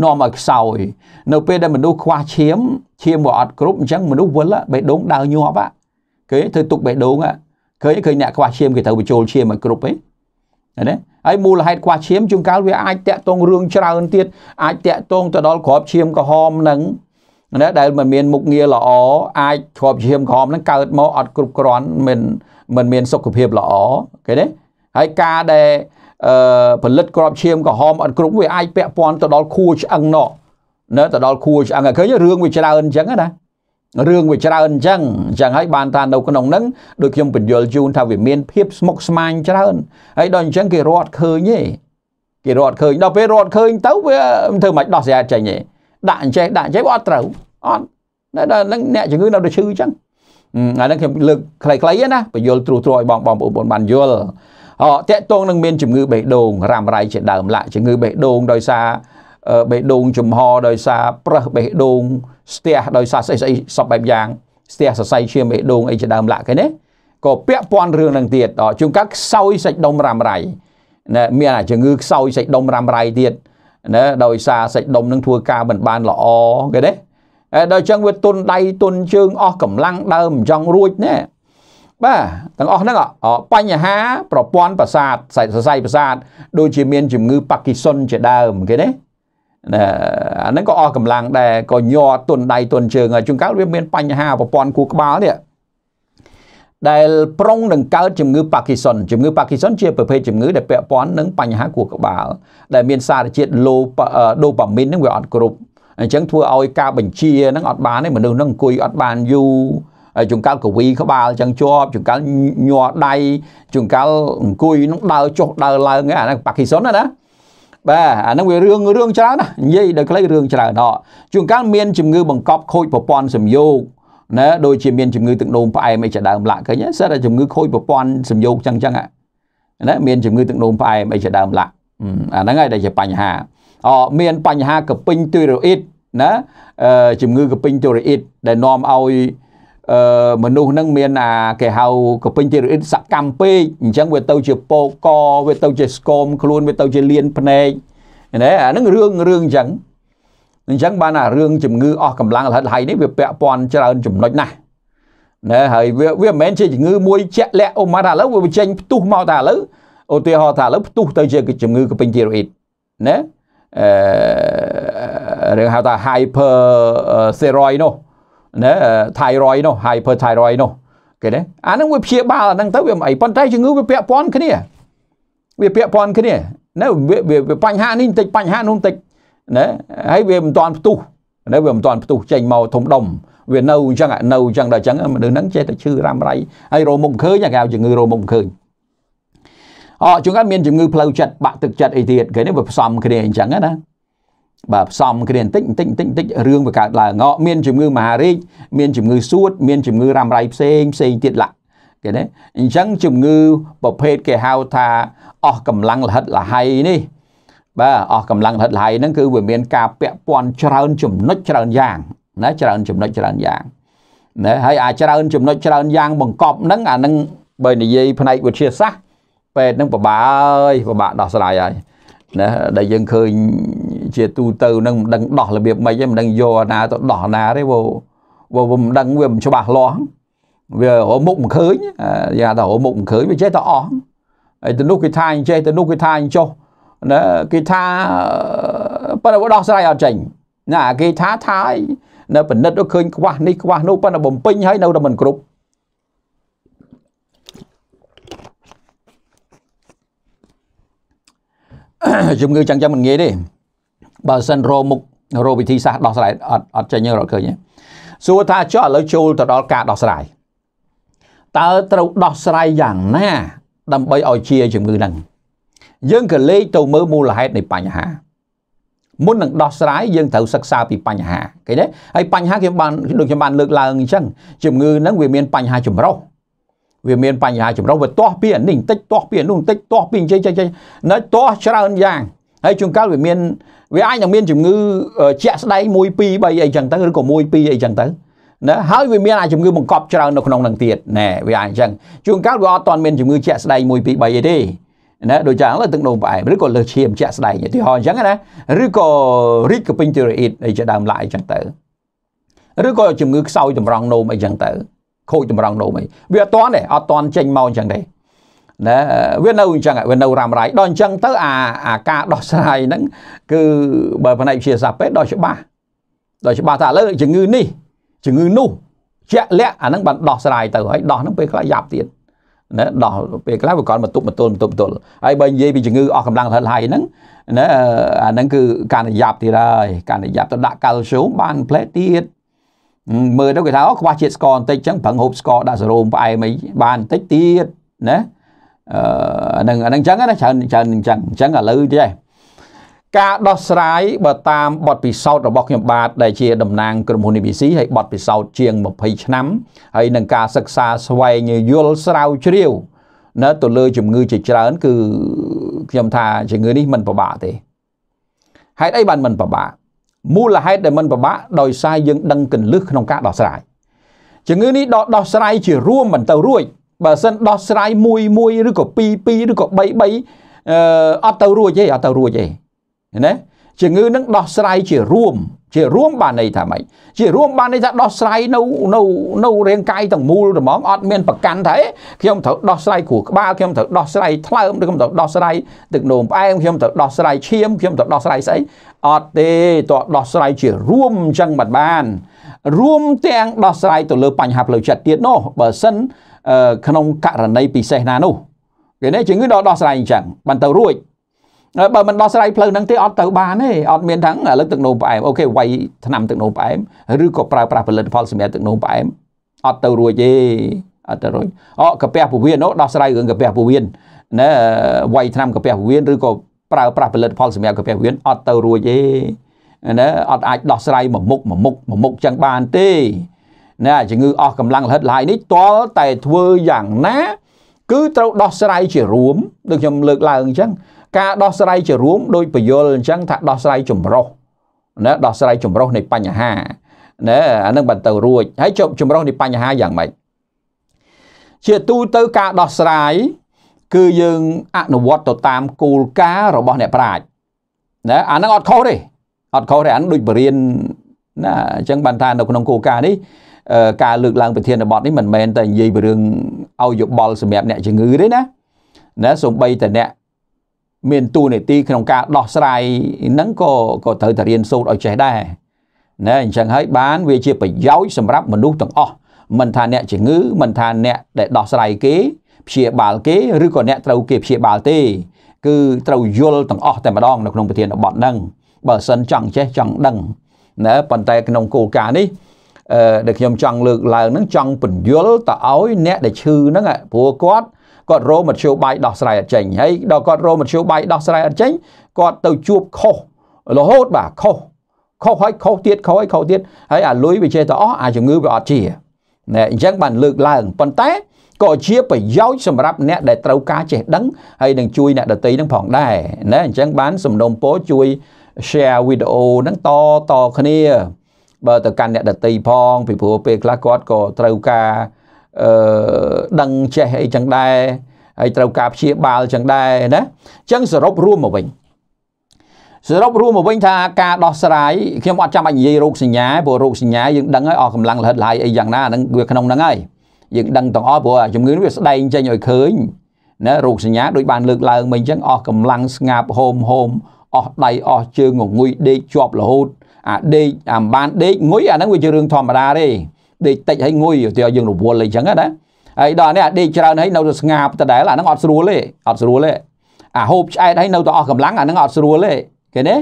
នាំឲ្យខ្សោយនៅពេលដែលមនុស្សខ្វះឈាមឈាមវាអត់គ្រប់អញ្ចឹងមនុស្សវិលបេះដូងដើរញាប់គេធ្វើទុកបេះដូងឃើញឃើញអ្នកខ្វះឈាមគេត្រូវបញ្ចូលឈាមឲ្យគ្រប់ឯ ណាហើយមូលហេតុខ្វះឈាមជួនកាលវាអាចតាក់ទងរឿងច្រើនទៀតអាចតាក់ទងទៅដល់ក្របឈាមក្រហមនឹងណាដែលมันមានមុខងារល្អអាចក្របឈាមក្រហមនឹងកើតមកអត់គ្រប់គ្រាន់មិនមិនមានសុខភាពល្អឃើញទេហើយការដែលអឺផលិតក្របឈាមក្រហមអត់គ្រប់វាអាចពាក់ព័ន្ធទៅដល់ខួរឆ្អឹងណោះណាទៅដល់ខួរឆ្អឹងឃើញរឿងវាច្រើនអញ្ចឹងណា រឿងវាច្រើនអញ្ចឹងអញ្ចឹងហើយបានថានៅក្នុងហ្នឹងដូចខ្ញុំបញ្យល់ជូនថាវាមានភាពស្មុគស្មាញច្រើនហើយដល់អញ្ចឹងគេរត់ឃើញទេគេរត់ឃើញដល់ពេលរត់ឃើញទៅវាធ្វើមិនដោះស្រាយចេញទេដាក់អញ្ចេះដាក់អញ្ចេះវាអត់ត្រូវអត់ដល់ហ្នឹងអ្នកជំងឺនៅតែឈឺអញ្ចឹងអាហ្នឹងខ្ញុំលើកខ្លីៗណាបញ្យល់ត្រួសត្រាយបងបងប្អូនបានយល់អតកតងនឹងមានជំងឺបេះដូងរ៉ាំរ៉ៃជាដើមឡាក់ជំងឺបេះដូងដោយសារ បេះដូងចំហដោយសារប្រឹសបេះដូងស្ទះដោយសារស្អីស្អីសពបែបយ៉ាងស្ទះសរសៃឈាមបេះដូងអីជាដើមឡាក់គេណាក៏ពាក់ព័ន្ធរឿងនឹងទៀតជួនកាលខ្សោយសាច់ដុំរ៉ាំរ៉ៃណាមានអាជំងឺខ្សោយសាច់ដុំរ៉ាំរ៉ៃទៀតណាដោយសារសាច់ដុំនឹងធ្វើការមិនបានល្អគេទេហើយដល់ចឹងវាទុនដៃទុនជើងអស់កម្លាំងដើមមិនចង់រួចណាបាទទាំងអស់ហ្នឹងបញ្ហាប្រព័ន្ធប្រសាទសរសៃប្រសាទដូចជាមានជំងឺប៉ាគីសុនជាដើមគេទេ ណាអាហ្នឹងក៏អស់កម្លាំងដែរក៏ញ័រទុនដៃទុនជើងជួនកាលវាមានបញ្ហាប្រព័ន្ធគូក្បាលនេះដែលប្រុងនឹងកើតជំងឺប៉ាគីសុនជំងឺប៉ាគីសុនជាប្រភេទជំងឺដែលពាក់ព័ន្ធនឹងបញ្ហាគូក្បាល ដែលមានសារជាតិឡូដូប៉ាមីនហ្នឹងវាអត់គ្រប់អញ្ចឹងធ្វើឲ្យការបញ្ជាហ្នឹងអត់បានទេមនុស្សហ្នឹងអង្គុយអត់បានយូរជួនកាលកវីក្បាលអញ្ចឹងជាប់ជួនកាលញ័រដៃជួនកាលអង្គុយនឹងដើរចុះដើរឡើងអាហ្នឹងប៉ាគីសុនណាណា បាទអាហ្នឹងវារឿងរឿងច្រើនណានិយាយដល់ខ្លីរឿងច្រើនអជួនកាលមានជំងឺបង្កប់ខូចប្រព័ន្ធសំយោគណាដូចជាមានជំងឺទឹកនោមផ្អែមអីជាដើមឡាក់ឃើញសិតតែជំងឺខូចប្រព័ន្ធសំយោគចឹងចឹងណាមានជំងឺទឹកនោមផ្អែមអីជាដើមឡាក់អាហ្នឹងហើយដែលជាបញ្ហាអមានបញ្ហាកពេញទុយរ៉ូអ៊ីតណាជំងឺកពេញទុយរ៉ូអ៊ីតដែលនាំឲ្យ អឺមនុស្សហ្នឹងមានអាគេហៅកពេញទីរ៉ូអ៊ីតសកម្មពេកអញ្ចឹងវាទៅជាពោកកវាទៅជាស្គមខ្លួនវាទៅជាលៀនភ្នែកណាអាហ្នឹងរឿងរឿងអញ្ចឹងអញ្ចឹងបានអារឿងជំងឺអស់កម្លាំងលហិតហើយនេះវាពាក់ព័ន្ធច្រើនចំណុចណាស់ណែហើយវាវាមិនមែនជាជំងឺមួយជាក់លាក់អូមកថាឥឡូវវាចេញផ្ទុះមកថាឥឡូវឧទាហរណ៍ថាឥឡូវផ្ទុះទៅជាជំងឺកពេញទីរ៉ូអ៊ីតណាអឺរឿងហៅថា hyper thyroid នោះ ណា thyroid នោះ hyperthyroid នោះគេណាអាហ្នឹងវាព្យាបាលអាហ្នឹងទៅវាមិនអីប៉ុន្តែជំងឺវាពាក់ព័ន្ធគ្នាវាពាក់ព័ន្ធគ្នាណាវាបញ្ហានេះបន្តិចបញ្ហានោះបន្តិចណាហើយវាមិនតាន់ផ្ទុះនៅវាមិនតាន់ផ្ទុះចេញមកធំដុំវានៅអញ្ចឹងនៅអញ្ចឹងដល់អញ្ចឹងមនុស្សហ្នឹងចេះតែឈឺរ៉ាំរ៉ៃហើយរោមុខឃើញគេហៅជំងឺរោមុខឃើញអជួនកាលមានជំងឺផ្លូវចិត្តបាក់ទឹកចិត្តអីទៀតគេនេះវាផ្សំគ្នាអញ្ចឹងណា បាទផ្សំគ្នាបន្តិចបន្តិចបន្តិចបន្តិចរឿងវាកើតឡើងអមានជំងឺមហារីកមានជំងឺសួត មានជំងឺរ៉ាំរ៉ៃផ្សេងផ្សេងទៀតឡាក់គេណាអញ្ចឹងជំងឺប្រភេទគេហៅថាអស់កម្លាំងលហិតលហៃនេះបាទអស់កម្លាំងលហិតលហៃហ្នឹងគឺវាមានការពាក់ព័ន្ធច្រើនចំណុចច្រើនយ៉ាងណាច្រើនចំណុចច្រើនយ៉ាងណាហើយអាចច្រើនចំណុចច្រើនយ៉ាងបង្កប់ហ្នឹងអាហ្នឹងបើនិយាយផ្នែកវិទ្យាសាស្ត្រពេទ្យហ្នឹងពិបាកអើយពិបាកដោះស្រាយហើយណាដែលយើងឃើញ ជាទូទៅនឹងមិនដឹងដោះរបៀបម៉េចទេមិនដឹងយកណាទៅដោះណាទេវវមិនដឹងវាមិនច្បាស់លាស់វារមុខមិនឃើញយ៉ាងថារមុខមិនឃើញវាចេះតែអស់ហើយទៅនោះគេថាអញ្ចេះទៅនោះគេថាអញ្ចោះណាគេថាប៉ុន្តែដោះស្រាយអត់ចេញណាគេថាថាឲ្យនៅពិនិត្យឃើញខ្វះនេះខ្វះនោះប៉ុន្តែបំពេញហើយនៅតែមិនគ្រប់ជំងឺចឹងចឹងមិនងាយទេ បើសិនរោមុខរោវិធីសាស្ត្រដោះស្រាយអត់អត់ចេញរត់ឃើញទេសួរថាចុះឥឡូវចូលទៅដល់ការដោះស្រាយតើត្រូវដោះស្រាយយ៉ាងណា ដើម្បីឲ្យជាជំងឺហ្នឹងយើងក៏លេខទៅមើលមូលហេតុនៃបញ្ហាមុននឹងដោះស្រាយយើងត្រូវសិក្សាពីបញ្ហាឃើញទេហើយបញ្ហាខ្ញុំបានដូចខ្ញុំបានលើកឡើងអញ្ចឹងជំងឺហ្នឹងវាមានបញ្ហាចម្រុះវាមានបញ្ហាចម្រុះវាទាស់ពីអានេះបន្តិចទាស់ពីអានោះបន្តិចទាស់ពីអញ្ចឹងចេះនៅទាស់ច្រើនយ៉ាង ហើយជួនកាលវាមានវាអាចនឹងមានជំងឺជាក់ស្ដែង1 2 3អីចឹងទៅឬក៏1 2អីចឹងទៅណាហើយវាមានអាចជំងឺបង្កប់ច្រើននៅក្នុងនឹងទៀតណែវាអាចអញ្ចឹងជួនកាលវាអត់ទាន់មានជំងឺជាក់ស្ដែង1 2 3អីទេណាដូចយ៉ាងលើទឹកនោមផ្អែមឬក៏លើឈាមជាក់ស្ដែងឧទាហរណ៍អញ្ចឹងណាឬក៏រីកកពេញទីរ៉ូអ៊ីតអីជាដើមឡាយអញ្ចឹងទៅឬក៏ជំងឺខ្សោយតម្រង់នោមអីចឹងទៅខូចតម្រង់នោមអីវាអត់តាន់ទេអត់តាន់ចេញមកអញ្ចឹងទេ ណាវានៅអញ្ចឹងវានៅរ៉ាំរ៉ៃដល់អញ្ចឹងទៅអាអាការដោះស្រាយហ្នឹងគឺបើផ្នែកវិទ្យាសាស្ត្រពេទ្យដល់ច្បាស់ដល់ច្បាស់ថាឥឡូវជំងឺនេះជំងឺនោះជាក់លាក់អាហ្នឹងបានដោះស្រាយទៅហើយដោះហ្នឹងពេលខ្លះយ៉ាប់ទៀតណាដោះពេលខ្លះវាគាត់បន្ទប់បន្ទល់បន្ទប់បន្ទល់ហើយបើនិយាយពីជំងឺអស់កម្លាំងរហិតហើយហ្នឹងណាអាហ្នឹងគឺការនិយាប់ទៀតហើយការនិយាប់ទៅដាក់កាល់ស្យូមបានផ្លែទៀតមើលទៅគេថាអូខ្វះជាតិស្ករបន្តិចអញ្ចឹងប្រឹងហូបស្ករដាក់សេរ៉ូមផ្អែមអីបានបន្តិចទៀតណា អឺអានឹងអានឹងអញ្ចឹងណាច្រើនច្រើនអញ្ចឹងអញ្ចឹងឥឡូវទេការដោះស្រាយបើតាមបទពិសោធន៍របស់ខ្ញុំបាទដែលជាតំណាងក្រុមហ៊ុន ABC ហើយបទពិសោធន៍ជាង20ឆ្នាំហើយនឹងការសិក្សាស្វែងយល់ស្រាវជ្រាវនៅទៅលើជំងឺជាច្រើន គឺខ្ញុំថាជំងឺនេះមិនពិបាកទេហេតុអីបានមិនពិបាកមូលហេតុដែលមិនពិបាកដោយសារយើងដឹងកលឹះក្នុងការដោះស្រាយជំងឺនេះដកដោះស្រាយជារួមមិនទៅរួច បើសិនដោះស្រាយមួយមួយឬក៏ពីរពីរឬក៏បីបីអឺអត់ទៅរួចទេអត់ទៅរួចទេណាជំងឺនឹងដោះស្រាយជារួម ជារួមបានន័យថាម៉េចជារួមបានន័យថាដោះស្រាយនៅនៅនៅរាងកាយទាំងមូលហ្មងអត់មានប្រកាន់ថាខ្ញុំត្រូវដោះស្រាយគ្រូក្បាលខ្ញុំត្រូវដោះស្រាយថ្លើមឬខ្ញុំត្រូវដោះស្រាយទឹកនោមផ្អែមខ្ញុំត្រូវដោះស្រាយឈាមខ្ញុំត្រូវដោះស្រាយស្អីអត់ទេតោះដោះស្រាយជារួមអញ្ចឹងបាត់បាន រួមទាំងដោះស្រាយទៅលើបញ្ហាផ្លូវចិត្តទៀតនោះបើសិន ក្នុងករណីពិសេសណានោះគេនេះជំងឺដល់ដោះស្រាយអញ្ចឹងបានទៅរួចបើមិនដោះស្រាយផ្លូវហ្នឹងទេអត់ទៅបានទេអត់មានទាំងឥឡូវទឹកនោមផ្អែមអូខេវាយថ្នាំទឹកនោមផ្អែមឬក៏ប្រើប្រាស់ផលិតផលសម្រាប់ទឹកនោមផ្អែមអត់ទៅរួចទេអត់ទៅរួចអូកាពះពោះវៀនដោះស្រាយរឿងកាពះពោះវៀនណាវាយថ្នាំកាពះពោះវៀនឬក៏ប្រើប្រាស់ផលិតផលសម្រាប់កាពះពោះវៀនអត់ទៅរួចទេណាអត់អាចដោះស្រាយមួយមុខមួយមុខមួយមុខចឹងបានទេ ណាជំងឺអស់កម្លាំងលហិតឡាយនេះតលតែធ្វើយ៉ាងណា គឺត្រូវដោះស្រាយជារួមដូចខ្ញុំលើកឡើងអញ្ចឹងការដោះស្រាយជារួមដោយពយល់អញ្ចឹងថាដោះស្រាយចម្រុះណាដោះស្រាយចម្រុះនៃបញ្ហាណាអានឹងបន្តទៅរួចហើយជប់ចម្រុះនៃបញ្ហាយ៉ាងម៉េចជាទូទៅការដោះស្រាយគឺយើងអនុវត្តទៅតាមគោលការណ៍របស់អ្នកប្រាជ្ញណាអានឹងអត់ខុសទេអត់ខុសទេអានឹងដូចបរៀនណាអញ្ចឹងបានថានៅក្នុងគោលការណ៍នេះ ការលើកឡើងប្រធានបទនេះមិនមែនតែនិយាយពីរឿងឲ្យយោបល់សម្រាប់អ្នកជំងឺទេណាណាសំបីតែអ្នកមានទូនាទីក្នុងការដោះស្រាយហ្នឹងក៏ក៏ត្រូវតែរៀនសូត្រឲ្យចេះដែរណាអញ្ចឹងហើយបានវាជាប្រយោជន៍សម្រាប់មនុស្សទាំងអស់មិនថាអ្នកជំងឺមិនថាអ្នកដែលដោះស្រាយគេព្យាបាលគេឬក៏អ្នកត្រូវគេព្យាបាលទេ គឺត្រូវយល់ទាំងអស់តែម្ដងនៅក្នុងប្រធានបទហ្នឹងបើសិនចង់ចេះចង់ដឹងណាប៉ុន្តែក្នុងគោលការណ៍នេះអឺ ដែលខ្ញុំចង់លើកឡើងហ្នឹងចង់ពន្យល់ទៅឲ្យអ្នកដែលឈឺហ្នឹងព្រោះគាត់គាត់រោមធ្យោបាយដោះស្រាយអត់ចេញហើយដល់គាត់រោមធ្យោបាយដោះស្រាយអត់ចេញគាត់ទៅជួបខុសរហូតបាទខុសខុសហើយខុសទៀតខុសហើយខុសទៀតហើយអាលុយវាចេះតែអស់អាជំងឺវាអត់ជាណែអញ្ចឹងបានលើកឡើងប៉ុន្តែក៏ជាប្រយោជន៍សម្រាប់អ្នកដែលត្រូវការចេះដឹងហើយនឹងជួយអ្នកដទៃនឹងផងដែរណាអញ្ចឹងបានសំណូមពរជួយ share វីដេអូហ្នឹងតតគ្នា បើទៅកាន់អ្នកដតីផងពីព្រោះពេលខ្លះគាត់ក៏ត្រូវការអឺដឹងចេះអីចឹងដែរហើយត្រូវការព្យាបាលចឹងដែរណាអញ្ចឹងសរុបរួមមកវិញសរុបរួមមកវិញថាការដោះស្រាយខ្ញុំអត់ចាំបាច់និយាយរោគសញ្ញាព្រោះរោគសញ្ញាយើងដឹងហើយអស់កម្លាំងលហិតឡាយអីយ៉ាងណាហ្នឹងវាក្នុងហ្នឹងហើយយើងដឹងទាំងអស់ព្រោះជំងឺនេះវាស្ដែងចេញឲ្យឃើញណារោគសញ្ញាដូចបានលើកឡើងមិញអញ្ចឹងអស់កម្លាំងស្ងាប់ហូមហូមអស់ដៃអស់ជើងងុយដេកជាប់រហូត អាដេកអាបានដេកងុយអាហ្នឹងវាជារឿងធម្មតាទេដេកតិចហើយងុយទៅយើងរវល់អីចឹងណាហើយដល់នេះអាដេកច្រើនហើយនៅតែស្ងាបដដែលអាហ្នឹងអត់ស្រួលទេអត់ស្រួលទេអាហូបឆ្អែតហើយនៅតែអស់កម្លាំងអាហ្នឹងអត់ស្រួលទេឃើញទេ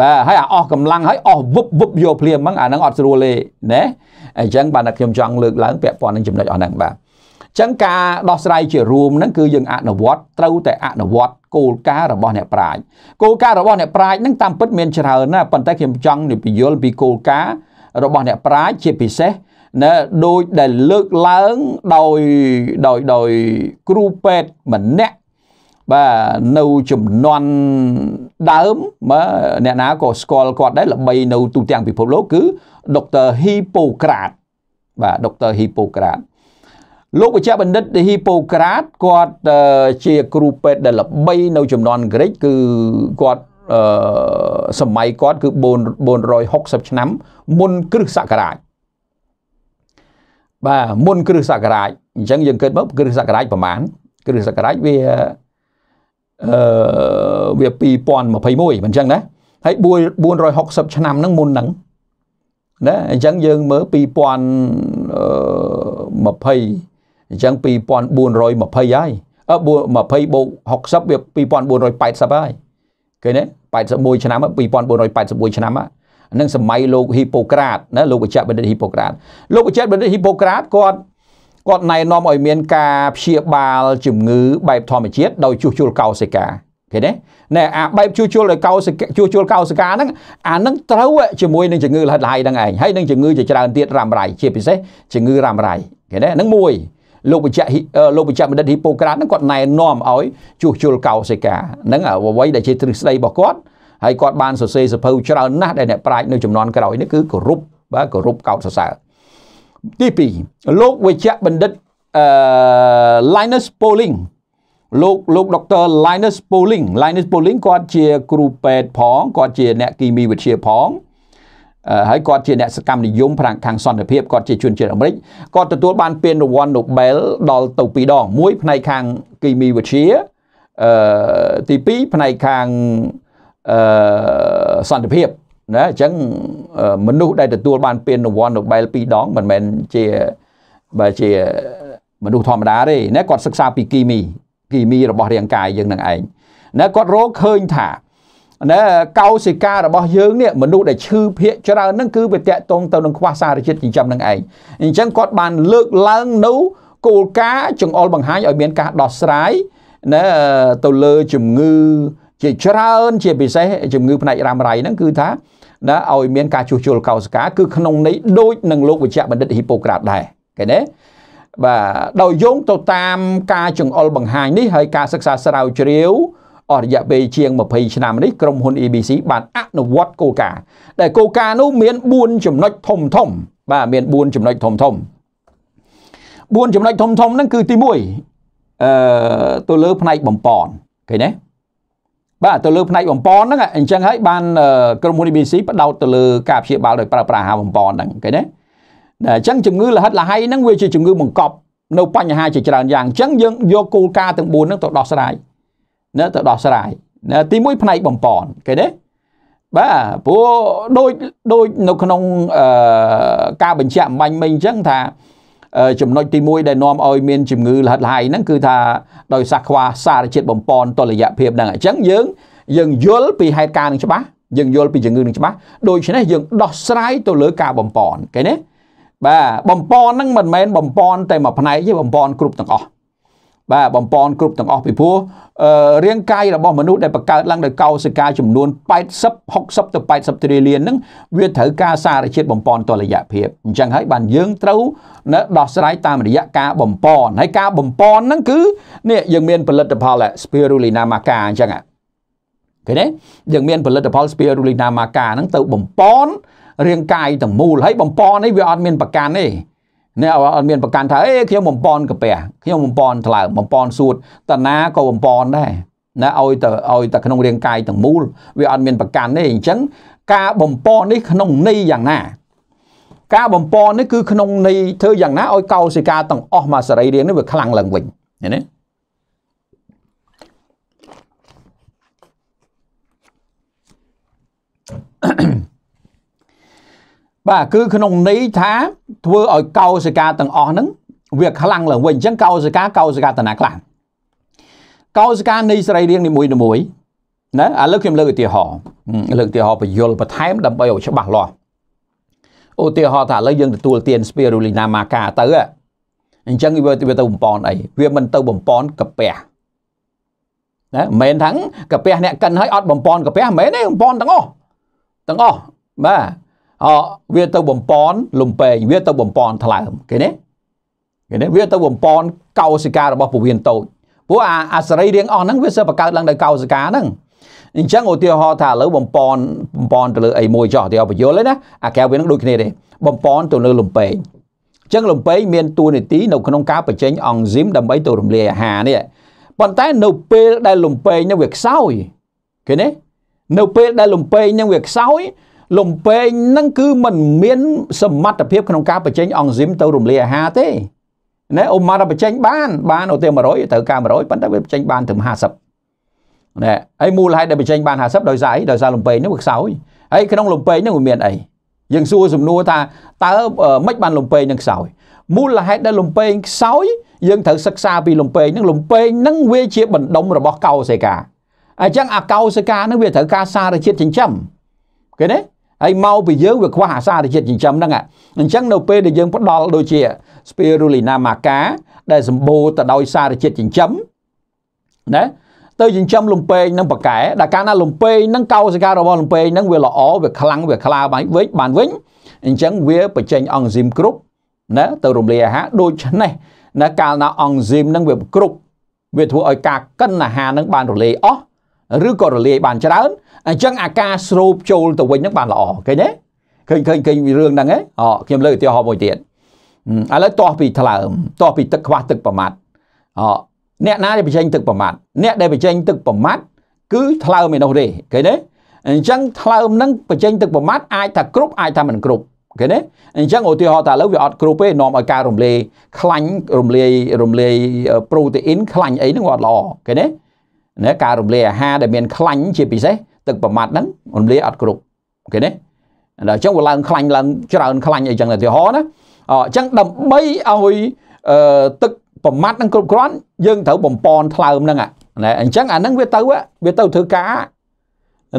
បាទហើយអាអស់កម្លាំងហើយអស់វឹបវឹបយកភ្លាមហ្នឹងអាហ្នឹងអត់ស្រួលទេណាអញ្ចឹងបានតែខ្ញុំចង់លើកឡើងពាក់ព័ន្ធនឹងចំណុចអស់ហ្នឹងបាទ ចឹងការដោះស្រាយជារួមហ្នឹងគឺយើងអនុវត្តត្រូវតែអនុវត្តគោលការណ៍របស់អ្នកប្រាជ្ញគោលការណ៍របស់អ្នកប្រាជ្ញហ្នឹងតាមពិតមានច្រើនណាស់ប៉ុន្តែខ្ញុំចង់និយាយពីគោលការណ៍របស់អ្នកប្រាជ្ញជាពិសេសណាដោយដែលលើកឡើងដោយដោយដោយគ្រូពេទ្យម្នាក់បាទនៅចំនួនដើមអ្នកណាក៏ស្គាល់គាត់ដែរល្បីនៅទូទាំងពិភពលោកគឺដុកទ័រហ៊ីប៉ូក្រាតបាទដុកទ័រហ៊ីប៉ូក្រាត លោកវេជ្ជបណ្ឌិតហ៊ីប៉ូក្រាតគាត់ជាគ្រូពេទ្យដែលល្បីនៅចំនួនក្រិចគឺគាត់អឺសម័យគាត់គឺ460ឆ្នាំ មុនគ្រិស្តសករាជបាទមុនគ្រិស្តសករាជអញ្ចឹងយើងគិតមើលគ្រិស្តសករាជប្រហែលគ្រិស្តសករាជវាអឺវា2021មិនអញ្ចឹងណាហើយ460ឆ្នាំហ្នឹងមុនហ្នឹងណាអញ្ចឹងយើងមើល2020 អញ្ចឹង2420ហើយអឺ20បូក60វា2480ហើយឃើញទេ81ឆ្នាំ2481ឆ្នាំហ្នឹងសម័យលោកហ៊ីប៉ូក្រាតណាលោកវេជ្ជបណ្ឌិតហ៊ីប៉ូក្រាតលោកវេជ្ជបណ្ឌិតហ៊ីប៉ូក្រាតគាត់គាត់ណែនាំឲ្យមានការព្យាបាលជំងឺបែបធម្មជាតិដោយជួសជុលកោសិកាឃើញទេណែអាបែបជួសជុលដោយកោសិកាជួសជុលកោសិកាហ្នឹងអាហ្នឹងត្រូវជាមួយនឹងជំងឺលហិតឡាយហ្នឹងឯងហើយនឹងជំងឺជាច្រើនទៀតរ៉ាំរ៉ៃជាពិសេសជំងឺរ៉ាំរ៉ៃឃើញទេហ្នឹងមួយ លោកបច្ចៈលោកបច្ចៈបណ្ឌិតហ៊ីប៉ូក្រាតហ្នឹងគាត់ណែនាំឲ្យជួសជុលកោសិកាហ្នឹងអ្វីដែលជាទ្រឹស្ដីរបស់គាត់ហើយគាត់បានសរសេរសភៅច្រើនណាស់ដែលអ្នកប្រាជ្ញនៅចំនួនក្រោយនេះគឺគោរពបាទគោរពកោតសរសើរទី2លោកវិជ្ជបណ្ឌិតអឺ Linus Pauling លោកលោកដុកទ័រ Linus Pauling Linus Pauling គាត់ជាគ្រូពេទ្យផងគាត់ជាអ្នកគីមីវិទ្យាផង ហើយគាត់ជាអ្នកសកម្មនិយមផ្នែកខាងសន្តិភាពគាត់ជាជនជាតិអាមេរិកគាត់ទទួលបានពានរង្វាន់ Nobel ដល់ទៅ2ដងមួយផ្នែកខាងគីមីវិទ្យាអឺទី2ផ្នែកខាងអឺសន្តិភាពណាអញ្ចឹងមនុស្សដែលទទួលបានពានរង្វាន់ Nobel 2ដងមិនមែនជាបើជាមនុស្សធម្មតាទេណាគាត់សិក្សាពីគីមីគីមីរបស់រាងកាយយើងនឹងឯងណាគាត់រកឃើញថា ណាកោសិការបស់យើងនេះមនុស្សដែលឈឺភាកច្រើនហ្នឹងគឺវាតាក់ទងទៅនឹងខ្វះសារជាតិចិញ្ចឹមនឹងឯងអញ្ចឹងគាត់បានលើកឡើងនៅគោលការណ៍ចង្អុលបង្ហាញឲ្យមានការដោះស្រាយណាទៅលើជំងឺជាច្រើនជាពិសេសជំងឺផ្នែករ៉ាំរ៉ៃហ្នឹងគឺថាណាឲ្យមានការជួសជុលកោសិកាគឺក្នុងន័យដូចនឹងលោកវិជ្ជបណ្ឌិតហ៊ីប៉ូក្រាតដែរឃើញទេបាទដោយយោងទៅតាមការចង្អុលបង្ហាញនេះហើយការសិក្សាស្រាវជ្រាវ អស់រយៈពេលជាង20ឆ្នាំនេះក្រុមហ៊ុន ABC បានអនុវត្តគោលការណ៍ដែលគោលការណ៍នោះមាន4ចំណុចធំធំ បាទមាន4ចំណុចធំធំ4ចំណុចធំធំហ្នឹងគឺទី1អឺទៅលើផ្នែកបំពន់ឃើញទេបាទទៅលើផ្នែកបំពន់ហ្នឹងអញ្ចឹងហើយបានក្រុមហ៊ុន ABC បដោតទៅលើការព្យាបាលដោយប្រើប្រាស់អាហារបំពន់ហ្នឹងឃើញទេអញ្ចឹងជំងឺលហិតលហៃហ្នឹងវាជាជំងឺបង្កប់នៅបញ្ហាជាច្រើនយ៉ាងអញ្ចឹងយើងយកគោលការណ៍ទាំង4ហ្នឹងទៅដោះស្រាយ ណាទៅដោះស្រាយណាទី1ផ្នែកបំពន់គេទេបាទព្រោះដូចដូចនៅក្នុងអឺការបញ្ជាក់អំបញ្ញមិញអញ្ចឹងថាចំណុចទី1ដែលនាំឲ្យមានជំងឺលហិតលហៃហ្នឹងគឺថាដោយសារខ្វះសារជាតិបំពន់តុល្យភាពហ្នឹងអញ្ចឹងយើងយើងយល់ពីហេតុការណ៍នឹងច្បាស់យើងយល់ពីជំងឺនឹងច្បាស់ដូច្នេះយើងដោះស្រាយទៅលើការបំពន់គេណាបាទបំពន់ហ្នឹងមិនមែនបំពន់តែមួយផ្នែកទេបំពន់គ្រប់ទាំងអស់ បាទបំពន់គ្រប់ទាំងអស់ពីព្រោះរាងកាយរបស់មនុស្សដែលបង្កើតឡើងដោយកោសិកាចំនួន80 60ទៅ80 trillion ហ្នឹងវាត្រូវការសារជាតិបំពន់តុល្យភាពអញ្ចឹងហើយបានយើងត្រូវណដោះស្រាយតាមរយៈការបំពន់ហើយការបំពន់ហ្នឹងគឺនេះយើងមានផលិតផល spirulina maca អញ្ចឹងឃើញទេយើងមានផលិតផល spirulina maca ហ្នឹងទៅបំពន់រាងកាយទាំងមូលហើយបំពន់នេះវាអត់មានប្រកាន់ទេ អ្នកអត់មានប្រកាន់ថាអេខ្ញុំបំពន់កាពះខ្ញុំបំពន់ថ្លើមបំពន់សួតតាណាក៏បំពន់ដែរណាឲ្យទៅឲ្យតែក្នុងរាងកាយទាំងមូលវាអត់មានប្រកាន់ទេអញ្ចឹងការបំពន់នេះក្នុងន័យយ៉ាងណា ការបំពន់នេះគឺក្នុងន័យធ្វើយ៉ាងណាឲ្យកោសិកាទាំងអស់មកសរីរាង្គនេះវាខ្លាំងឡើងវិញឃើញទេ បាទគឺក្នុងន័យថាធ្វើឲ្យកោសិកាទាំងអស់ហ្នឹងវាខ្លាំងឡើងវិញអញ្ចឹងកោសិកាកោសិកាតាណាខ្លាំងកោសិកានៃសរីរាង្គនីមួយៗណាឥឡូវខ្ញុំលើកឧទាហរណ៍លើកឧទាហរណ៍បញ្យលបន្ថែមដើម្បីឲ្យច្បាស់លាស់ឧទាហរណ៍ថាឥឡូវយើងទទួលទាន spirulina maca ទៅអញ្ចឹងវាវាទៅបំពន់អីវាមិនទៅបំពន់កាពះណាមិនមែនថាកាពះអ្នកកិនឲ្យអត់បំពន់កាពះមិនមែនទេបំពន់ទាំងអស់ទាំងអស់បាទ អវាទៅបំពន់លំពេងវាទៅបំពន់ថ្លើមគេណាគេណាវាទៅបំពន់កោសិការបស់ពោះវៀនតូចព្រោះអាអាសរីរាង្គអស់ហ្នឹងវាសើបង្កើតឡើងដោយកោសិកាហ្នឹងអញ្ចឹងឧទាហរណ៍ថាឥឡូវបំពន់បំពន់ទៅលើអីមួយចោះឧទាហរណ៍បញ្យល់ណាអាកែវវានឹងដូចគ្នាទេបំពន់ទៅលើលំពេងអញ្ចឹងលំពេងមានតួនាទីនៅក្នុងការបញ្ចេញអង់ស៊ីមដើម្បីទៅរំលាយអាហារនេះប៉ុន្តែនៅពេលដែលលំពេងនឹងវាខ្សោយឃើញទេនៅពេលដែលលំពេងនឹងវាខ្សោយ លំពេងនឹងគឺมันមាន សមត្ថភាពក្នុងការបញ្ចេញអង់ស៊ីមទៅរំលាយអាហារទេណាអូម៉ាត់បញ្ចេញបានបានឧទាហរណ៍100ត្រូវការ100ប៉ុន្តែវាបញ្ចេញបានត្រឹម50ណាហើយមូលហេតុដែលបញ្ចេញបាន50ដោយសារអីដោយសារលំពេងហ្នឹងវាខ្សោយហើយក្នុងលំពេងហ្នឹងវាមានអីយើងសួរសំណួរថាតើមិនបានលំពេងនឹងខ្សោយមូលហេតុដែលលំពេងខ្សោយយើងត្រូវសិក្សាពីលំពេងនឹងលំពេងនឹងវាជាបណ្ដុំរបស់កោសិកាអញ្ចឹងអាកោសិកានឹងវាត្រូវការសារជាតិចិញ្ចឹមឃើញទេ ហើយមកពីយើងវាខ្វះអាសារជាតិចិញ្ចឹមហ្នឹងអញ្ចឹងនៅពេលដែលយើងផ្ដល់ដូចជា spirulina maca ដែលសម្បូរទៅដោយសារជាតិចិញ្ចឹមណាទៅចិញ្ចឹមលំពេងនឹងបកែដែលកាលណាលំពេងនឹងកោសិការបស់លំពេងនឹងវាល្អវាខ្លាំងវាខ្លាបានវិញបានវិញអញ្ចឹងវាបញ្ចេញអង់ស៊ីមគ្រប់ណាទៅរំលាយអាហារដូច្នេះណាកាលណាអង់ស៊ីមនឹងវាគ្រប់វាធ្វើឲ្យការកិនអាហារនឹងបានរលាយអស់ ឬក៏រលាយបានច្រើនអញ្ចឹងអាការស្រូបចូលទៅវិញហ្នឹងបានល្អឃើញទេឃើញឃើញឃើញរឿងហ្នឹងហ៎អខ្ញុំលើកឧទាហរណ៍មួយទៀតឥឡូវតោះពីថ្លើមតោះពីទឹកខ្វះទឹកប្រមាត់អអ្នកណាដែលបញ្ចេញទឹកប្រមាត់អ្នកដែលបញ្ចេញទឹកប្រមាត់គឺថ្លើមឯនោះទេឃើញទេអញ្ចឹងថ្លើមនឹងបញ្ចេញទឹកប្រមាត់អាចថាគ្រប់អាចថាមិនគ្រប់ឃើញទេអញ្ចឹងឧទាហរណ៍ថាឥឡូវវាអត់គ្រប់ទេនាំឲ្យការរំលាយខ្លាញ់រំលាយរំលាយប្រូតេអ៊ីនខ្លាញ់អីហ្នឹងវាអត់ល្អឃើញទេ ណាការរំលាយអាហារដែលមានខ្លាញ់ជាពិសេសទឹកប្រមាត់ហ្នឹងរំលាយអត់គ្រប់ឃើញទេដល់អញ្ចឹងវាឡើងខ្លាញ់ឡើងច្រើនខ្លាញ់អីចឹងឧទាហរណ៍ណាអញ្ចឹងដើម្បីឲ្យទឹកប្រមាត់នឹងគ្រប់គ្រាន់យើងត្រូវបំពន់ថ្លើមហ្នឹងណាអញ្ចឹងអាហ្នឹងវាទៅវាទៅធ្វើការ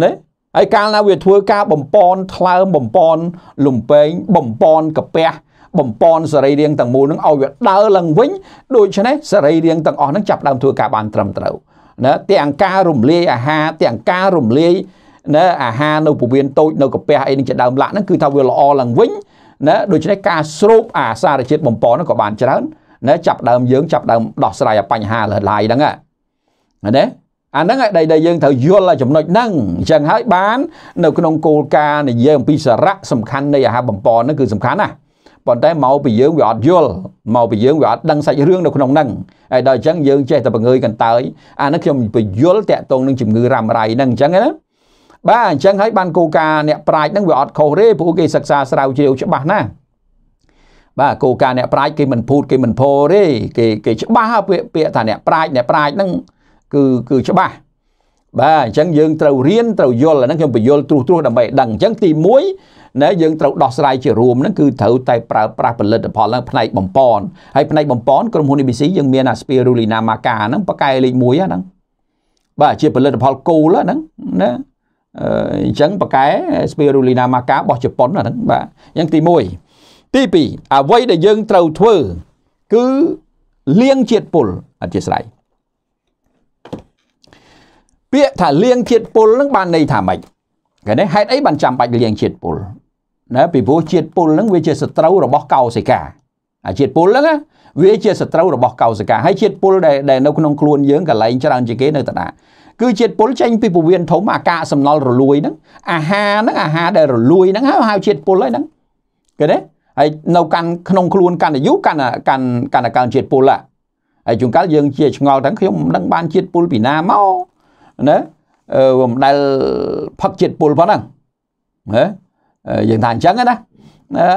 ណាហើយកាលណាវាធ្វើការបំពន់ថ្លើមបំពន់លំពេងបំពន់កាពះបំពន់សរីរាង្គទាំងមូលនឹងឲ្យវាដើរឡើងវិញដូច្នេះសរីរាង្គទាំងអស់នឹងចាប់ដើមធ្វើការបានត្រឹមត្រូវ ណាទាំងការរំលាយអាហារទាំងការរំលាយណាអាហារនៅពោះវៀនតូចនៅកាពះអីនឹងជាដើមឡាក់ហ្នឹងគឺថាវាល្អឡើងវិញណាដូច្នេះការស្រូបអាសារជាតិបំពន់ហ្នឹងក៏បានច្រើនណាចាប់ដើមយើងចាប់ដើមដោះស្រាយបញ្ហាលឡាយហ្នឹងណាណាអាហ្នឹងឯដែលយើងត្រូវយល់ចំណុចហ្នឹងអញ្ចឹងហើយបាន នៅក្នុងគោលការណ៍និយាយអំពីសារៈសំខាន់នៃអាហារបំពន់ហ្នឹងគឺសំខាន់ណា ប៉ុន្តែមកពីយើងវាអត់យល់មកពីយើងវាអត់ដឹងសាច់រឿងនៅក្នុងហ្នឹងហើយដល់អញ្ចឹងយើងចេះតែបង្ើយកន្តើយអានេះខ្ញុំបញ្យល់តាក់ទងនឹងជំងឺរ៉ាំរ៉ៃហ្នឹងអញ្ចឹងណាបាទអញ្ចឹងហើយបានគោលការណ៍អ្នកប្រាជ្ញហ្នឹងវាអត់ខុសទេព្រោះគេសិក្សាស្រាវជ្រាវច្បាស់ណាស់បាទគោលការណ៍អ្នកប្រាជ្ញគេមិនភូតគេមិនពោទេគេគេច្បាស់ពាក្យពាក្យថាអ្នកប្រាជ្ញអ្នកប្រាជ្ញហ្នឹងគឺគឺច្បាស់ បាទអញ្ចឹងយើងត្រូវរៀនត្រូវយល់អាហ្នឹងខ្ញុំបញ្យល់ត្រួសត្រាសដើម្បីដឹងអញ្ចឹងទី1ណាយើងត្រូវដោះស្រាយជារួមហ្នឹងគឺត្រូវតែប្រើប្រាស់ផលិតផលហ្នឹងផ្នែកបំពន់ហើយផ្នែកបំពន់ក្រុមហ៊ុន ABC យើងមានអា Spirulina maca ហ្នឹងបកែលេខ1ហ្នឹងបាទជាផលិតផលគោលហ្នឹងណាអញ្ចឹងបកែ Spirulina maca របស់ជប៉ុនហ្នឹងបាទអញ្ចឹងទី1ទី2អ្វីដែលយើងត្រូវធ្វើគឺលាងជាតិពុលអធិស្ឋាន ពាក្យថាលាងជាតិពុលនឹងបានន័យថាម៉េចគេនេះហេតុអីបានចាំបាច់លាងជាតិពុលណាពីព្រោះជាតិពុលនឹងវាជាសត្រូវរបស់កោសិកាអាជាតិពុលហ្នឹងវាជាសត្រូវរបស់កោសិកាហើយជាតិពុលដែលដែលនៅក្នុងខ្លួនយើងកន្លែងច្រើនជាងគេនៅតាណាគឺជាតិពុលចេញពីពោះវៀនធំអាកាសសំណល់រលួយហ្នឹងអាហារហ្នឹងអាហារដែលរលួយហ្នឹងហៅជាតិពុលហើយហ្នឹងគេទេហើយនៅកាន់ក្នុងខ្លួនកាន់អាយុកាន់កាន់កាន់កើនជាតិពុលហើយជួនកាលយើងជាឆ្ងល់ទាំងខ្ញុំមិនដឹងបានជាតិពុលពីណាមក ណាអឺមិនដែលផឹកជាតិពុលប៉ុណ្ណឹងណាយើងថាអញ្ចឹងណា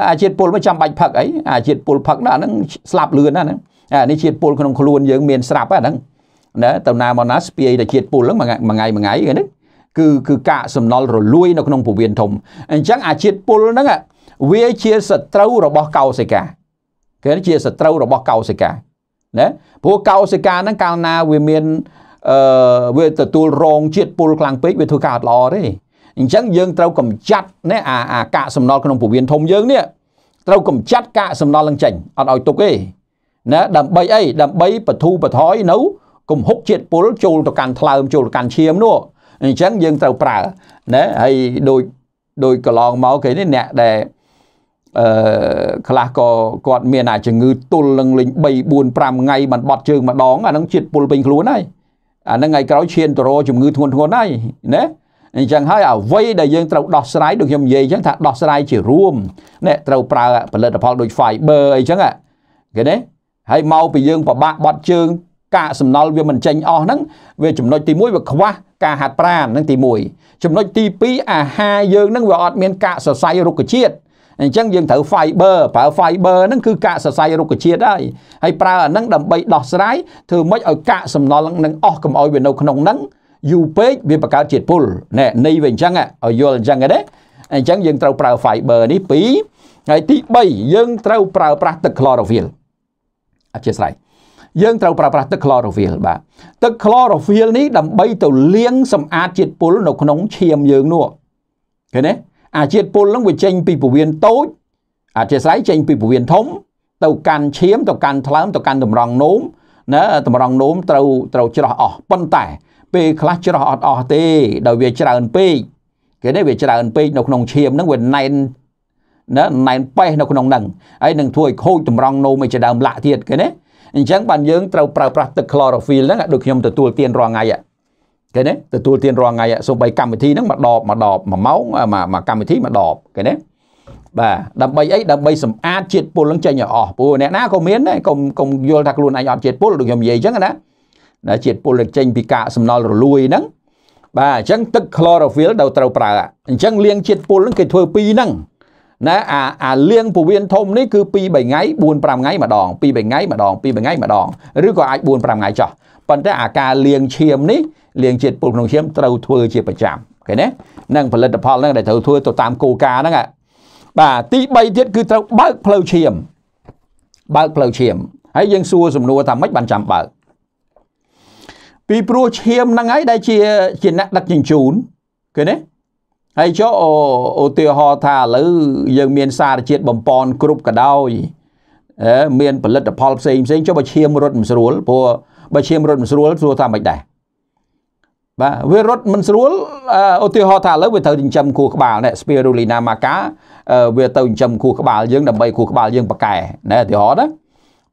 អាជាតិពុលមិនចាំបាច់ផឹកអីអាជាតិពុលផឹកណាហ្នឹងស្លាប់លឿនណាហ្នឹងអានេះជាតិពុលក្នុងខ្លួនយើងមានស្រាប់ហ្នឹងណាទៅណាមកណាស្ពាយតែជាតិពុលហ្នឹងមួយថ្ងៃមួយថ្ងៃហ្នឹងគឺគឺកាកសំណល់រលួយនៅក្នុងពោះវៀនធំអញ្ចឹងអាជាតិពុលហ្នឹងវាជាសត្រូវរបស់កោសិកាគេជាសត្រូវរបស់កោសិកាណាព្រោះកោសិកាហ្នឹងកាលណាវាមាន អឺវាទទួលរងជាតិពុលខ្លាំងពេកវាធ្វើការអត់ល្អទេអញ្ចឹងយើងត្រូវកម្ចាត់ណាអាអាកាកសំណល់ក្នុងពោះវៀនធំយើងនេះត្រូវកម្ចាត់កាកសំណល់នឹងចេញអត់ឲ្យទុកទេណាដើម្បីអីដើម្បីបធូរបថយនៅគំហុកជាតិពុលចូលទៅកាន់ថ្លើមចូលទៅកាន់ឈាមនោះអញ្ចឹងយើងត្រូវប្រើណាហើយដូចដូចកន្លងមកគេនេះអ្នកដែលអឺខ្លះក៏គាត់មានអាជំងឺទល់នឹងលេង3 4 5ថ្ងៃបានបត់ជើងម្ដងអានឹងជាតិពុលពេញខ្លួនហើយ អានឹងថ្ងៃក្រោយឈានទៅរកជំងឺធ្ងន់ធ្ងរហើយណាអញ្ចឹងហើយអ្វីដែលយើងត្រូវដោះស្រាយដូចខ្ញុំនិយាយអញ្ចឹងថាដោះស្រាយជារួមអ្នកត្រូវប្រើផលិតផលដូច fiber អីចឹងគេទេហើយមកពីយើងពិបាកបត់ជើងកាកសំណល់វាមិនចេញអស់ហ្នឹងវាចំណុចទី1វាខ្វះការហាត់ប្រាណហ្នឹងទី1ចំណុចទី2អាហារយើងហ្នឹងវាអត់មានកាកសរសៃរុក្ខជាតិ អញ្ចឹងយើងត្រូវ fiber ប្រើ fiber ហ្នឹងគឺកាកសរសៃរុក្ខជាតិហើយហើយប្រើអាហ្នឹងដើម្បីដោះស្រាយធ្វើម៉េចឲ្យកាកសំណល់ហ្នឹងអស់កុំឲ្យវានៅក្នុងហ្នឹងយូរពេកវាបង្កើតជាតិពុលណែនេះវាអញ្ចឹងឲ្យយល់អញ្ចឹងទេអញ្ចឹងយើងត្រូវប្រើ fiber នេះ2ហើយទី3យើងត្រូវប្រើប្រាស់ទឹក chlorophyll អធិស្ឋានយើងត្រូវប្រើប្រាស់ទឹក chlorophyll បាទទឹក chlorophyll នេះដើម្បីទៅលាងសម្អាតជាតិពុលនៅក្នុងឈាមយើងនោះឃើញទេ អាជាតិពុលហ្នឹងវាចេញពីពោះវៀនតូចអធិស្ឋានចេញពីពោះវៀនធំ ទៅកាន់ឈាមទៅកាន់ថ្លើមទៅកាន់តម្រង់នោមណាតម្រង់នោមត្រូវត្រូវច្រោះអស់ប៉ុន្តែ ពេលខ្លះច្រោះអត់អស់ទេដោយវាច្រើនពេកគេនេះវាច្រើនពេកនៅក្នុងឈាមហ្នឹងវាណែនណាណែនប៉េះនៅក្នុងហ្នឹងហើយនឹងធ្វើឲ្យខូចតម្រង់នោមឯជាដើមលាក់ទៀតគេណាអញ្ចឹងបានយើងត្រូវប្រើប្រាស់ទឹក chlorophyll ហ្នឹងដូចខ្ញុំទទួលទានរាល់ថ្ងៃ គេណាទទួលទានរាល់ថ្ងៃសូម្បីកម្មវិធីហ្នឹងមួយដបមួយដបមួយម៉ោងមួយកម្មវិធីមួយដបគេណាបាទដើម្បីអីដើម្បីសម្អាតជាតិពុលនឹងចេញឲ្យអស់ព្រោះអ្នកណាក៏មានដែរកុំកុំយល់ថាខ្លួនឯងអត់ជាតិពុលដូចខ្ញុំនិយាយអញ្ចឹងណាណាជាតិពុលដែលចេញពីកាកសំណល់រលួយហ្នឹងបាទអញ្ចឹងទឹក chlorophyll ដែលត្រូវប្រើអញ្ចឹងលាងជាតិពុលហ្នឹងគេធ្វើពីរហ្នឹងណាអាអាលៀងពវៀនធំនេះគឺ2 3ថ្ងៃ4 5ថ្ងៃម្ដង2 3ថ្ងៃម្ដង2 3ថ្ងៃម្ដងឬក៏អាច4 5ថ្ងៃចោះប៉ុន្តែអាការលាងឈាមនេះ លាងជាតិពុលក្នុងឈាមត្រូវធ្វើជាប្រចាំឃើញទេនឹងផលិតផលហ្នឹងដែលត្រូវធ្វើទៅតាមគោលការណ៍ហ្នឹងបាទទី3ទៀតគឺត្រូវបើកផ្លូវឈាមបើកផ្លូវឈាមហើយយើងសួរសំណួរថាម៉េចបានចាំបើកពីព្រោះឈាមហ្នឹងហើយដែលជាជាអ្នកដឹកជញ្ជូនឃើញទេហើយចុះឧទាហរណ៍ថាឥឡូវយើងមានសារជាតិបំពន់គ្រប់ក៏ដោយមានផលិតផលផ្សេងផ្សេងចុះបើឈាមរត់មិនស្រួលព្រោះបើឈាមរត់មិនស្រួលសួរថាមិនដែរ បាទវារត់មិនស្រួលឧទាហរណ៍ថាឥឡូវវាត្រូវចិញ្ចឹមខួរក្បាលនេះ Spirulina maca វាទៅចិញ្ចឹមខួរក្បាលយើងដើម្បីខួរក្បាលយើងប្រកែណែឧទាហរណ៍ណា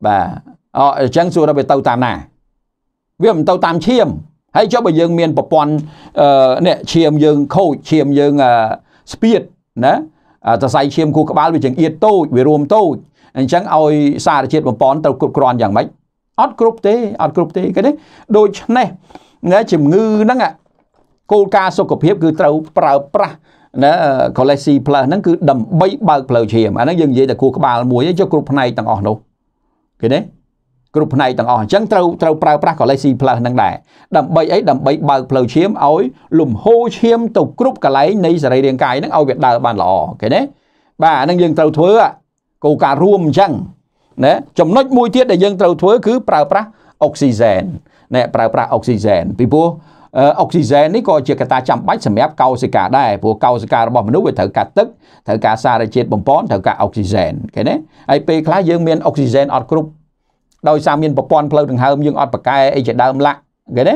បាទអញ្ចឹងសួរថាវាទៅតាមណាវាមិនទៅតាមឈាមហើយចុះបើយើងមានប្រព័ន្ធនេះឈាមយើងខូចឈាមយើងស្ពាតណាសរសៃឈាមខួរក្បាលវាចង្អៀតតូចវារួមតូចអញ្ចឹងឲ្យសារជាតិបំពន់ត្រូវគ្រប់គ្រាន់យ៉ាងម៉េចអត់គ្រប់ទេអត់គ្រប់ទេគេទេដូច្នេះ ណាជំងឺហ្នឹងគោលការណ៍សុខភាពគឺត្រូវប្រើប្រាស់ណា cholesterol plus ហ្នឹងគឺដើម្បីបើកផ្លូវឈាមអាហ្នឹងយើងនិយាយតែគូក្បាលមួយឯងចុះគ្រប់ផ្នែកទាំងអស់នោះឃើញទេគ្រប់ផ្នែកទាំងអស់អញ្ចឹងត្រូវត្រូវប្រើប្រាស់ cholesterol plus ហ្នឹងដែរដើម្បីអីដើម្បីបើកផ្លូវឈាមឲ្យលំហូរឈាមទៅគ្រប់កន្លែងនៃសរីរាង្គកាយហ្នឹងឲ្យវាដើរបានល្អឃើញទេបាទអាហ្នឹងយើងត្រូវធ្វើគោលការណ៍រួមអញ្ចឹងណាចំណុចមួយទៀតដែលយើងត្រូវធ្វើគឺប្រើប្រាស់អុកស៊ីហ្សែន ណែប្រើប្រាស់អុកស៊ីហ្សែនពីព្រោះអុកស៊ីហ្សែននេះក៏ជាកត្តាចាំបាច់សម្រាប់កោសិកាដែរព្រោះកោសិការបស់មនុស្សវាត្រូវការទឹកត្រូវការសារជាតិបំពន់ត្រូវការអុកស៊ីហ្សែនឃើញទេហើយពេលខ្លះយើងមានអុកស៊ីហ្សែនអត់គ្រប់ដោយសារមានប្រព័ន្ធផ្លូវដង្ហើមយើងអត់ប្រកែអីជាដើមឡាក់ឃើញទេ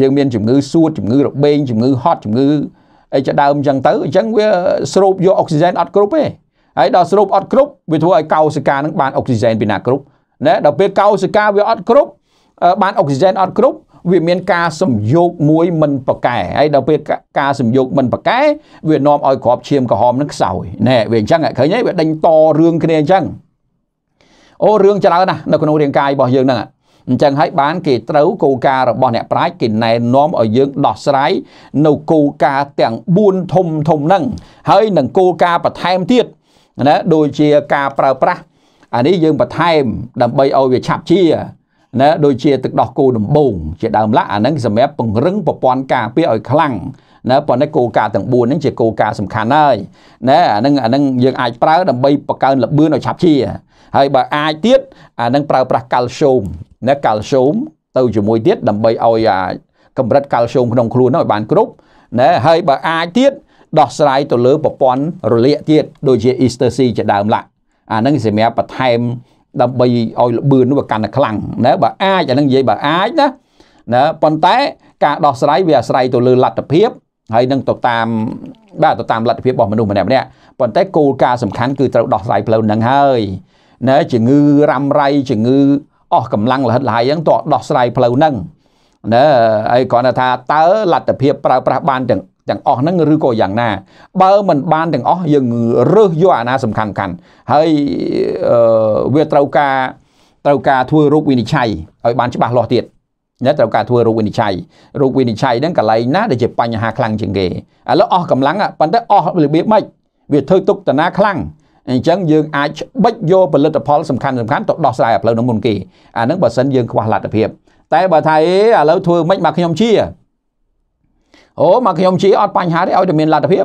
យើងមានជំងឺសួតជំងឺរបេងជំងឺហត់ជំងឺអីជាដើមអញ្ចឹងទៅអញ្ចឹងវាស្រូបយកអុកស៊ីហ្សែនអត់គ្រប់ទេហើយដល់ស្រូបអត់គ្រប់វាធ្វើឲ្យកោសិកានឹងបានអុកស៊ីហ្សែនពីណាគ្រប់ណាដល់ពេលកោសិកាវាអត់គ្រប់ បានអុកស៊ីហ្សែនអត់គ្រប់វាមានការសំយោគមួយមិនប្រកែហើយដល់ពេលការសំយោគមិនប្រកែវានាំឲ្យក្របឈាមក្រហមនឹងខ្សោយណែវាអញ្ចឹងឃើញទេវាដេញតរឿងគ្នាអញ្ចឹងអូរឿងច្រើនណាស់នៅក្នុងរាងកាយរបស់យើងហ្នឹងអញ្ចឹងហើយបានគេត្រូវគោលការណ៍របស់អ្នកប្រាជ្ញគេណែនាំឲ្យយើងដោះស្រាយនៅគោលការណ៍ទាំង4ធំធំហ្នឹងហើយនឹងគោលការណ៍បន្ថែមទៀតណាដូចជាការប្រើប្រាស់អានេះយើងបន្ថែមដើម្បីឲ្យវាឆាប់ជា ណាដូចជាទឹកដោះគោដំបងជាដើមឡាអាហ្នឹងសម្រាប់ពង្រឹងប្រព័ន្ធការពារឲ្យខ្លាំងណាប៉ុន្តែគោលការណ៍ទាំង4ហ្នឹងជាគោលការណ៍សំខាន់ហើយណាអាហ្នឹងអាហ្នឹងយើងអាចប្រើដើម្បីបង្កើនល្បឿនឲ្យឆាប់ជាហើយបើអាចទៀតអានឹងប្រើប្រាស់កាល់ស្យូមណាកាល់ស្យូមទៅជាមួយទៀតដើម្បីឲ្យអាកម្រិតកាល់ស្យូមក្នុងខ្លួននោះឲ្យបានគ្រប់ណាហើយបើអាចទៀតដោះស្រាយទៅលើប្រព័ន្ធរលាកទៀតដូចជា Easter C ជាដើមឡាអានឹងសម្រាប់បន្ថែម ដើម្បីឲ្យល្បឿននោះវាកាន់តែខ្លាំងណាបើអាចអានឹងនិយាយបើអាចណាណាប៉ុន្តែការដោះស្រាយវាអាស្រ័យទៅលើលទ្ធភាពហើយនឹងទៅតាមបាទទៅតាមលទ្ធភាពរបស់មនុស្សម្នាក់ម្នាក់ប៉ុន្តែគោលការណ៍សំខាន់គឺត្រូវដោះស្រាយផ្លូវហ្នឹងហើយណាជំងឺរ៉ាំរ៉ៃជំងឺអស់កម្លាំងលហិតលហើយហ្នឹងតដោះស្រាយផ្លូវហ្នឹងណាហើយគ្រាន់តែថាតើលទ្ធភាពប្រើប្រាស់បានទាំង ទាំងអស់ហ្នឹងឬក៏យ៉ាងណា បើមិនបានទាំងអស់យើងរើសយកអាណាសំខាន់ខាន់ហើយវាត្រូវការត្រូវការធ្វើរោគវិនិច្ឆ័យឲ្យបានច្បាស់លាស់ទៀតណាត្រូវការធ្វើរោគវិនិច្ឆ័យរោគវិនិច្ឆ័យហ្នឹងកន្លែងណាដែលជាបញ្ហាខ្លាំងជាងគេឥឡូវអស់កម្លាំងប៉ុន្តែអស់របៀបម៉េចវាធ្វើទុកតាណាខ្លាំងអញ្ចឹងយើងអាចបិចយកផលិតផលសំខាន់សំខាន់ទៅដោះស្រាយផ្លូវនឹងមុនគេអាហ្នឹងបើសិនយើងខ្វះលទ្ធភាពតែបើថាអេឥឡូវធ្វើមិនមកខ្ញុំជា អូមកខ្ញុំជាអត់បញ្ហាទេឲ្យតែមានលទ្ធភាព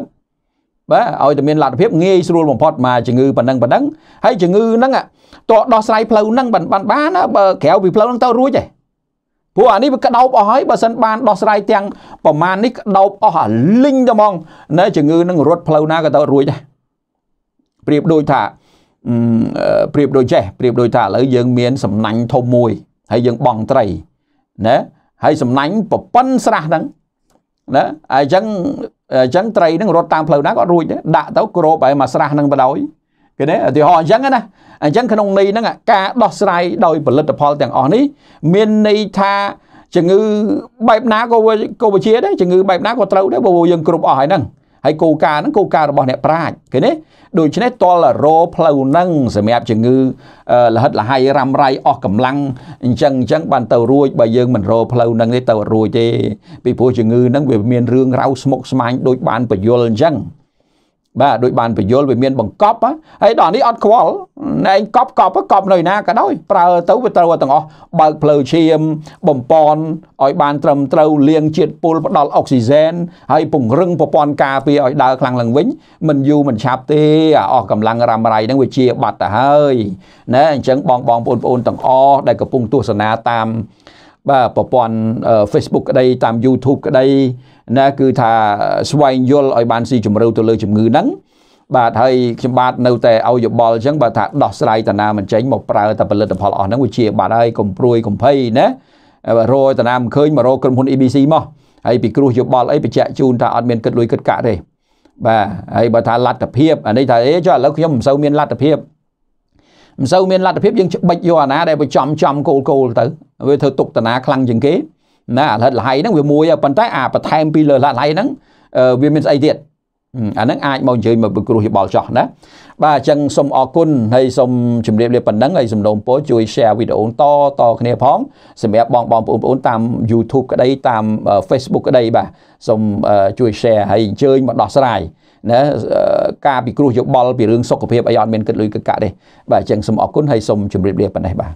បាទឲ្យតែមានលទ្ធភាពងាយស្រួលបំផុតមកជំងឺប៉ុណ្ណឹងប៉ុណ្ណឹងហើយជំងឺហ្នឹងតោះដោះស្រាយផ្លូវហ្នឹងបានបានបានបើក្រៅពីផ្លូវហ្នឹងទៅរួចទេព្រោះអានេះវាក្តោបអស់ហើយបើសិនបានដោះស្រាយទាំងប្រមាណនេះក្តោបអស់អាលីងតែហ្មងនៅជំងឺនឹងរត់ផ្លូវណាក៏ទៅរួចដែរប្រៀបដូចថាប្រៀបដូចចេះប្រៀបដូចថាឥឡូវយើងមានសំណាញ់ធំមួយហើយយើងបង់ត្រីណាហើយសំណាញ់ប្រប៉ុនស្រះហ្នឹង ណាអញ្ចឹងអញ្ចឹងត្រីហ្នឹងរត់តាមផ្លូវណាក៏រួចដែរដាក់ទៅគ្របឲ្យមកស្រះហ្នឹងបដ ாய் គេណាឧទាហរណ៍អញ្ចឹងណាអញ្ចឹងក្នុងន័យហ្នឹងការដោះស្រាយដោយផលិតផលទាំងអស់នេះមានន័យថាជំងឺបែបណាក៏ក៏វិជាដែរជំងឺបែបណាក៏ត្រូវដែរព្រោះយើងគ្រប់អស់ហើយហ្នឹង ហើយគោលការណ៍ហ្នឹងគោលការណ៍របស់អ្នកប្រាជ្ញឃើញទេដូច្នេះតលរោផ្លូវហ្នឹងសម្រាប់ជំងឺលហិតលហៃរ៉ាំរ៉ៃអស់កម្លាំងអញ្ចឹងអញ្ចឹងបានទៅរួចបើយើងមិនរោផ្លូវហ្នឹងទេទៅរួចទេពីព្រោះជំងឺហ្នឹងវាមានរឿងរ៉ាវស្មុគស្មាញដូចបានបញ្យលអញ្ចឹង បាទដូចបានបញ្យលវាមានបង្កប់ហើយដល់នេះអត់ខ្វល់ឯងកប់កប់កប់នៅណាក៏ដោយប្រើទៅវាត្រូវទាំងអស់បើកផ្លូវឈាម បំពន់ឲ្យបានត្រឹមត្រូវលាងជាតិពុលផ្ដល់អុកស៊ីហ្សែនហើយពង្រឹងប្រព័ន្ធការពារឲ្យដើរខ្លាំងឡើងវិញមិនយូរមិនឆាប់ទេអាអស់កម្លាំងរ៉ាំរ៉ៃហ្នឹងវាជាបាត់ទៅហើយណាអញ្ចឹងបងបងប្អូនប្អូនទាំងអស់ដែលកំពុងទស្សនាតាម បាទប្រព័ន្ធ Facebook ក្តីតាម YouTube ក្តីណាគឺថាស្វែងយល់ឲ្យបានស៊ីជម្រៅទៅលើជំងឺហ្នឹងបាទហើយខ្ញុំបាទនៅតែឲ្យយោបល់អញ្ចឹងបើថាដោះស្រាយតាណាមិនចេញមកប្រើតែផលិតផលអស់ហ្នឹងវាជាបាត់ហើយកុំព្រួយកំភៃណារយតាណាមិនឃើញមករកក្រុមហ៊ុន EBC មកហើយពីគ្រោះយោបល់អីបញ្ជាក់ជូនថាអត់មានគិតលុយគិតកាក់ទេបាទហើយបើថាលទ្ធភាពអានេះថាអេចុះឥឡូវខ្ញុំមិនសូវមានលទ្ធភាព មិនសូវមានលទ្ធភាពយើងច្បិចយកអាណាដែលប្រចំចំគោលគោលទៅវាធ្វើទុកតាណាខ្លាំងជាងគេណាលិតលហៃហ្នឹងវាមួយប៉ុន្តែអាបន្ថែមពីលើលិតលហៃហ្នឹងវាមានស្អីទៀតអាហ្នឹងអាចមកអញ្ជើញមកពិគ្រោះយោបល់ចោះណាបាទអញ្ចឹងសូមអរគុណហើយសូមជម្រាបលាប៉ុណ្ណឹងហើយសំណូមពរជួយ share វីដេអូតតគ្នាផងសម្រាប់បងបងប្អូនប្អូនតាម YouTube ក្តីតាម Facebook ក្តីបាទសូមជួយ share ហើយអញ្ជើញមកដោះស្រាយ ណាការពិគ្រោះយោបល់ពីរឿងសុខភាពអីអត់មានគិតលុយគិតកាក់ទេបាទអញ្ចឹងសូមអរគុណហើយសូមជម្រាបលាប៉ុណ្ណេះបាទ